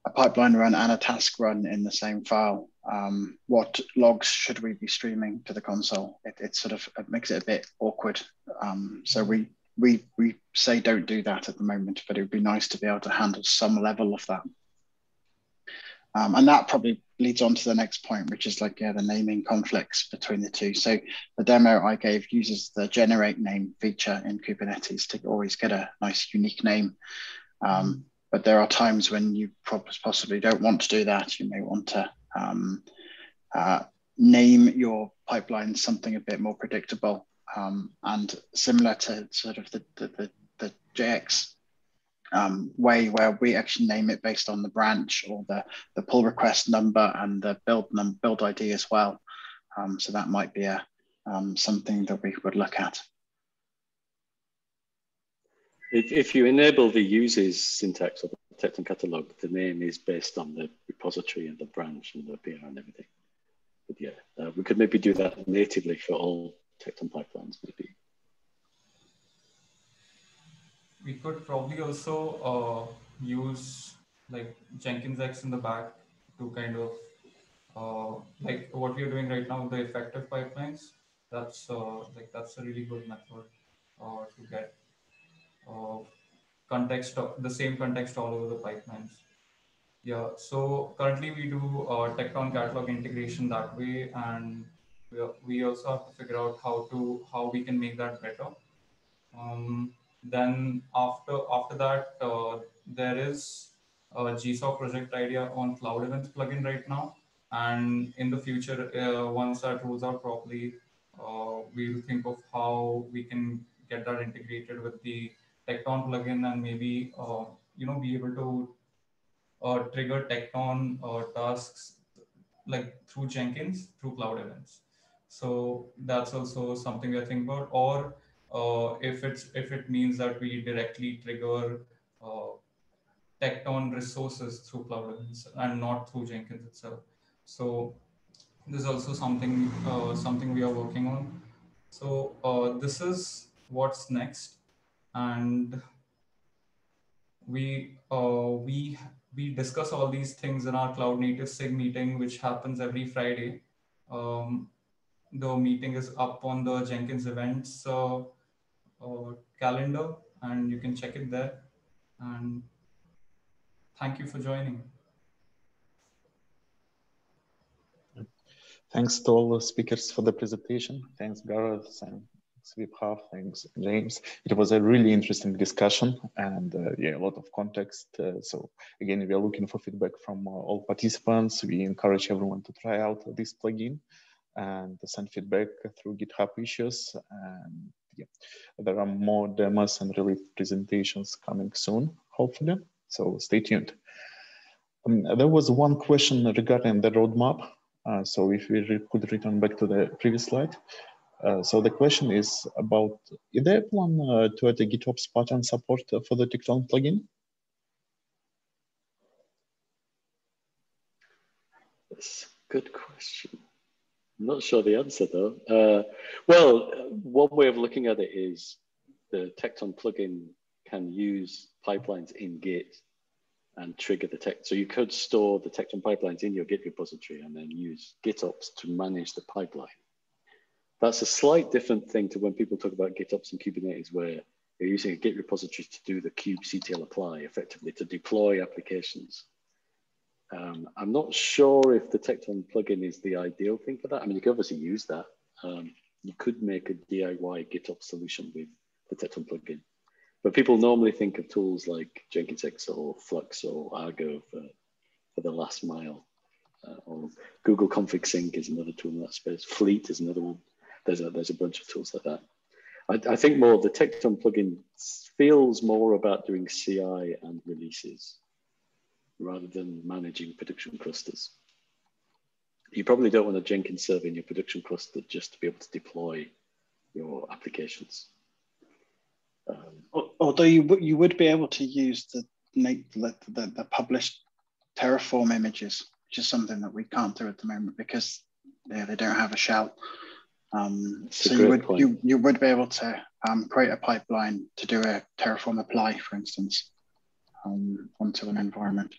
a pipeline run and a task run in the same file. Um, what logs should we be streaming to the console? It, it sort of it makes it a bit awkward. Um, so we we we say don't do that at the moment, but it would be nice to be able to handle some level of that. Um, and that probably leads on to the next point, which is like yeah, the naming conflicts between the two. So the demo I gave uses the generate name feature in Kubernetes to always get a nice unique name. Um, but there are times when you possibly don't want to do that. You may want to um, uh, name your pipeline something a bit more predictable um, and similar to sort of the, the, the, the JX um, way where we actually name it based on the branch or the, the pull request number and the build num build ID as well. Um, so that might be a, um, something that we would look at. If, if you enable the uses syntax of the Tekton catalog, the name is based on the repository and the branch and the PR and everything. But yeah, uh, we could maybe do that natively for all Tekton pipelines, maybe. We could probably also uh, use like Jenkins X in the back to kind of uh, like what we are doing right now, the effective pipelines. That's uh, like that's a really good method uh, to get context, of the same context all over the pipelines. Yeah, so currently we do uh, Tekton catalog integration that way, and we, we also have to figure out how to how we can make that better. Um, then after after that, uh, there is a GSOC project idea on Cloud Events plugin right now, and in the future, uh, once that rolls out properly, uh, we'll think of how we can get that integrated with the Tekton plugin and maybe uh, you know be able to uh, trigger Tekton uh, tasks like through Jenkins through Cloud Events. So that's also something we are thinking about. Or uh, if it's if it means that we directly trigger uh, Tekton resources through Cloud Events and not through Jenkins itself. So this is also something uh, something we are working on. So uh, this is what's next and we uh, we we discuss all these things in our cloud native sig meeting which happens every friday. Um, the meeting is up on the jenkins events uh, uh, calendar and you can check it there. And thank you for joining. Thanks to all the speakers for the presentation. Thanks gareth and Vibhav, thanks James. It was a really interesting discussion and uh, yeah, a lot of context. Uh, so again, we are looking for feedback from uh, all participants. We encourage everyone to try out this plugin and send feedback through GitHub issues. And yeah, there are more demos and related presentations coming soon, hopefully. So stay tuned. Um, there was one question regarding the roadmap. Uh, so if we could return back to the previous slide. Uh, so the question is about, is there a plan uh, to add a GitOps pattern support for the Tekton plugin? That's a good question. I'm not sure the answer though. Uh, well, one way of looking at it is the Tekton plugin can use pipelines in Git and trigger the tech. So you could store the Tekton pipelines in your Git repository and then use GitOps to manage the pipeline. That's a slight different thing to when people talk about GitOps and Kubernetes, where you're using a Git repository to do the kubectl apply effectively to deploy applications. Um, I'm not sure if the Tekton plugin is the ideal thing for that. I mean, you could obviously use that. Um, you could make a DIY GitOps solution with the Tekton plugin. But people normally think of tools like Jenkins or Flux or Argo for, for the last mile. Uh, or Google Config Sync is another tool in that space. Fleet is another one there's a, there's a bunch of tools like that. I, I think more the Tekton plugin feels more about doing CI and releases rather than managing production clusters. You probably don't want a Jenkins server in your production cluster just to be able to deploy your applications. Um, Although you, you would be able to use the, the, the, the published Terraform images, which is something that we can't do at the moment because yeah, they don't have a shell. Um, so you would you, you would be able to um, create a pipeline to do a Terraform apply, for instance, um, onto an environment.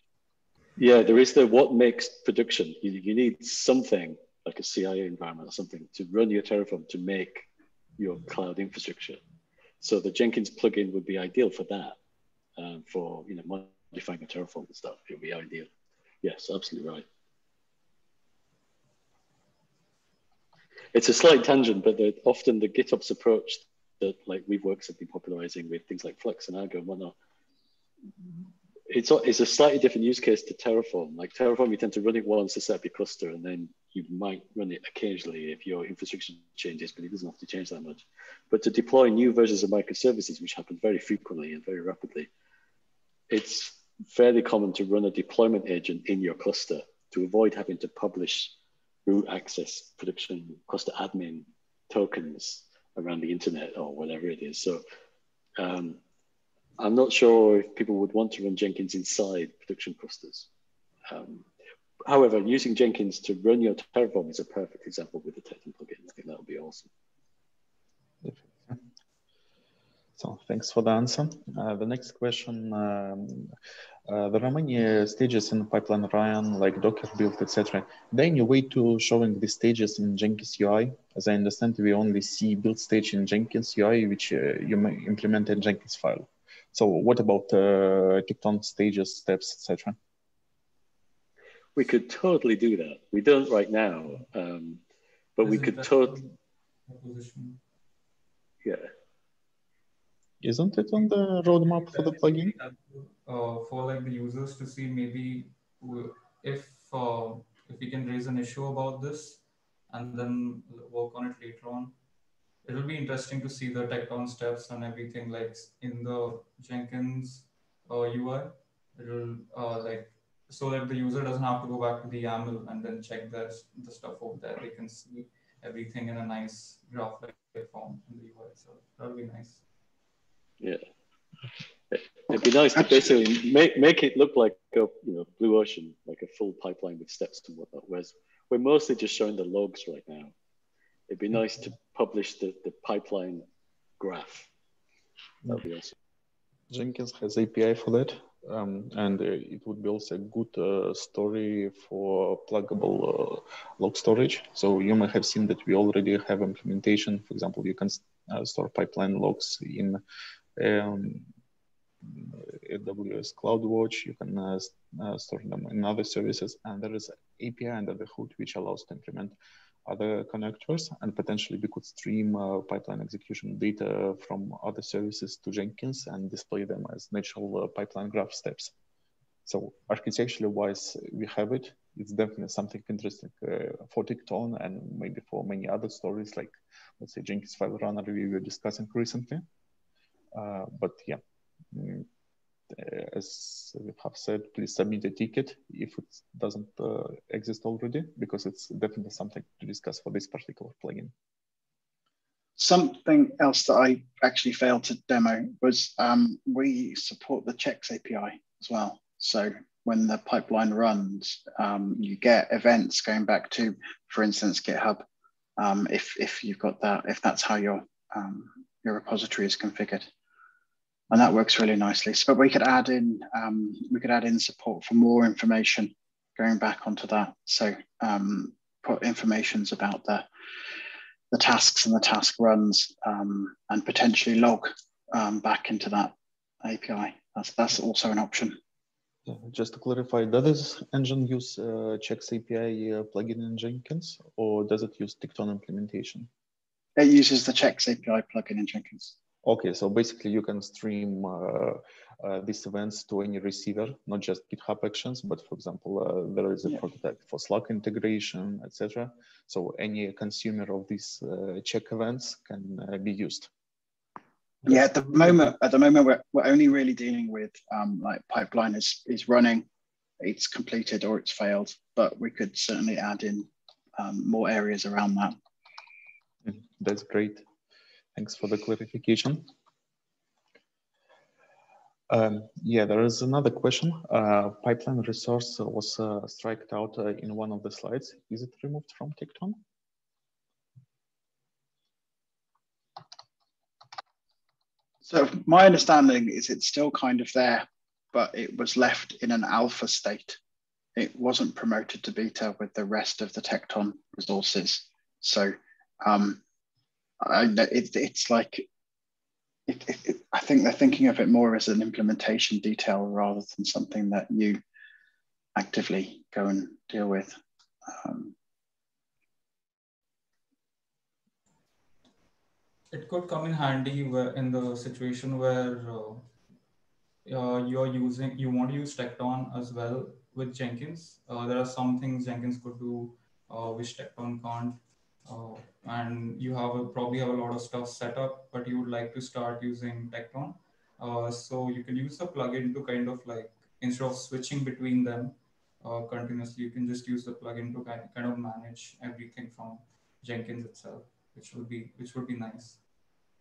Yeah, there is the what makes production. You, you need something like a CI environment or something to run your Terraform to make your cloud infrastructure. So the Jenkins plugin would be ideal for that, um, for you know modifying a Terraform and stuff. It would be ideal. Yes, absolutely right. It's a slight tangent, but the, often the GitOps approach that like we've worked have been popularizing with things like Flux and Argo and whatnot, it's, it's a slightly different use case to Terraform. Like Terraform, you tend to run it once to set up your cluster, and then you might run it occasionally if your infrastructure changes, but it doesn't have to change that much. But to deploy new versions of microservices, which happen very frequently and very rapidly, it's fairly common to run a deployment agent in your cluster to avoid having to publish root access production cluster admin tokens around the internet or whatever it is. So um, I'm not sure if people would want to run Jenkins inside production clusters. Um, however, using Jenkins to run your Terraform is a perfect example with the Tekton plugin. I think that would be awesome. So thanks for the answer. Uh, the next question, um, uh, there are many stages in pipeline run, like Docker build, etc. There any way to showing the stages in Jenkins UI? As I understand, we only see build stage in Jenkins UI, which uh, you may implement in Jenkins file. So what about uh, Tekton stages, steps, etc.? We could totally do that. We don't right now, um, but Isn't we could totally. Yeah. Isn't it on the roadmap for the plugin? Uh, for like the users to see maybe if uh, if we can raise an issue about this and then work on it later on. It will be interesting to see the Tekton steps and everything like in the Jenkins uh, UI. It will uh, like so that the user doesn't have to go back to the YAML and then check the, the stuff over there. They can see everything in a nice graph-like form in the UI. So that'll be nice. Yeah. It'd be nice to basically make, make it look like a you know blue ocean, like a full pipeline with steps and whatnot. Whereas we're mostly just showing the logs right now. It'd be nice to publish the, the pipeline graph. That'd be awesome. Jenkins has API for that, um, and uh, it would be also a good uh, story for pluggable uh, log storage. So you may have seen that we already have implementation. For example, you can uh, store pipeline logs in um, AWS CloudWatch, you can uh, uh, store them in other services, and there is API under the hood which allows to implement other connectors, and potentially we could stream uh, pipeline execution data from other services to Jenkins and display them as natural uh, pipeline graph steps. So architecturally wise, we have it. It's definitely something interesting uh, for Tekton and maybe for many other stories like, let's say, Jenkins file runner we were discussing recently. Uh, but yeah, as we have said, please submit a ticket if it doesn't uh, exist already, because it's definitely something to discuss for this particular plugin. Something else that I actually failed to demo was um, we support the checks API as well. So when the pipeline runs, um, you get events going back to, for instance, GitHub. Um, if if you've got that, if that's how your um, your repository is configured and that works really nicely. So we could add in um, we could add in support for more information going back onto that. So um, put informations about the the tasks and the task runs um, and potentially log um, back into that API. That's that's also an option. Just to clarify, does this engine use uh, Checks API uh, plugin in Jenkins, or does it use Tekton implementation? It uses the Checks API plugin in Jenkins. Okay, so basically you can stream uh, uh, these events to any receiver, not just GitHub Actions, but for example, uh, there is a yeah. prototype for Slack integration, etc. So any consumer of these uh, check events can uh, be used. Yeah, at the moment, at the moment, we're, we're only really dealing with um, like pipeline is is running, it's completed or it's failed, but we could certainly add in um, more areas around that. That's great. Thanks for the clarification. Um, yeah, there is another question. Uh, pipeline resource was uh, striked out uh, in one of the slides. Is it removed from Tekton? So my understanding is it's still kind of there, but it was left in an alpha state. It wasn't promoted to beta with the rest of the Tekton resources. So um, I, it, it's like it, it, I think they're thinking of it more as an implementation detail rather than something that you actively go and deal with. Um, it could come in handy where, in the situation where uh, you're using you want to use Tekton as well with Jenkins. Uh, there are some things Jenkins could do uh, which Tekton can't. Uh, and you have a, probably have a lot of stuff set up, but you would like to start using Tekton. Uh, so you can use the plugin to kind of like, instead of switching between them uh, continuously, you can just use the plugin to kind, kind of manage everything from Jenkins itself, which would be, which would be nice.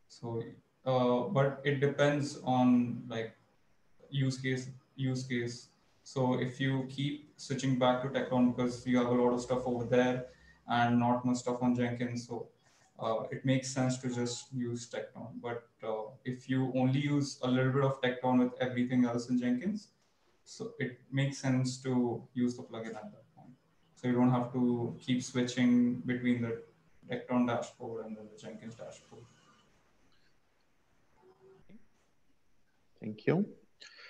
So uh, but it depends on like use case use case. So if you keep switching back to Tekton because you have a lot of stuff over there and not much stuff on Jenkins, so uh, it makes sense to just use Tekton. But uh, if you only use a little bit of Tekton with everything else in Jenkins, so it makes sense to use the plugin at that point. So you don't have to keep switching between the Tekton dashboard and then the Jenkins dashboard. Thank you.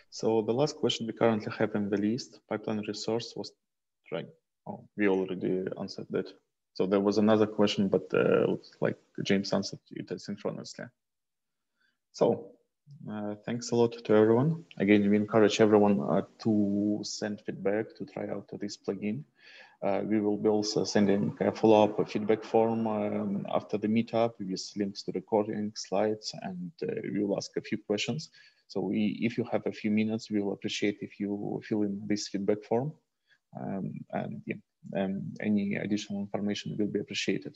So the last question we currently have in the list, pipeline resource was trying. Oh, we already answered that. So there was another question, but uh, like James answered it asynchronously. So uh, thanks a lot to everyone. Again, we encourage everyone uh, to send feedback to try out this plugin. Uh, we will be also sending a follow-up feedback form um, after the meetup with links to recording slides, and uh, we will ask a few questions. So we, if you have a few minutes, we will appreciate if you fill in this feedback form. Um, and yeah, um, any additional information will be appreciated.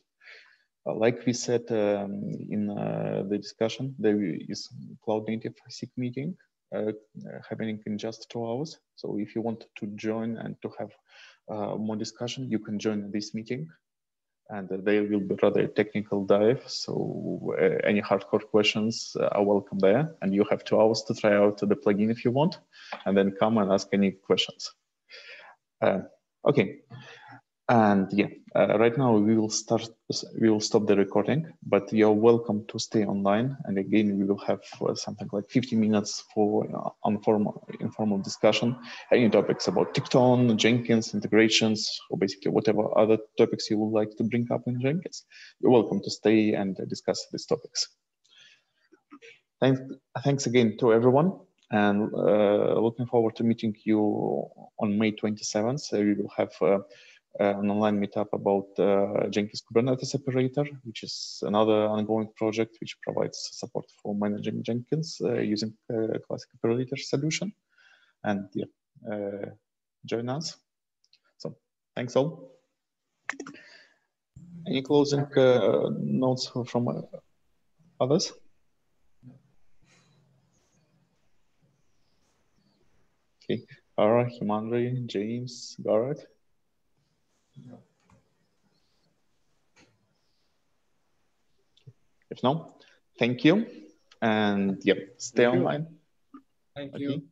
Uh, like we said um, in uh, the discussion, there is Cloud Native SIG meeting uh, happening in just two hours. So if you want to join and to have uh, more discussion, you can join this meeting and there will be rather technical dive. So uh, any hardcore questions uh, are welcome there. And you have two hours to try out the plugin if you want, and then come and ask any questions. Okay. And yeah, uh, right now we will start, we will stop the recording, but you're welcome to stay online. And again, we will have uh, something like 50 minutes for uh, informal, informal discussion, any topics about Tekton, Jenkins, integrations, or basically whatever other topics you would like to bring up in Jenkins. You're welcome to stay and discuss these topics. Thanks, thanks again to everyone and uh, looking forward to meeting you on May 27th. we will have uh, Uh, an online meetup about uh, Jenkins Kubernetes operator, which is another ongoing project which provides support for managing Jenkins uh, using a classic operator solution. And yeah, uh, join us. So thanks all. Any closing notes from others? Okay, Ara, Himandri, James, Gareth. If no, thank you. And yep, stay thank online. Thank okay. you.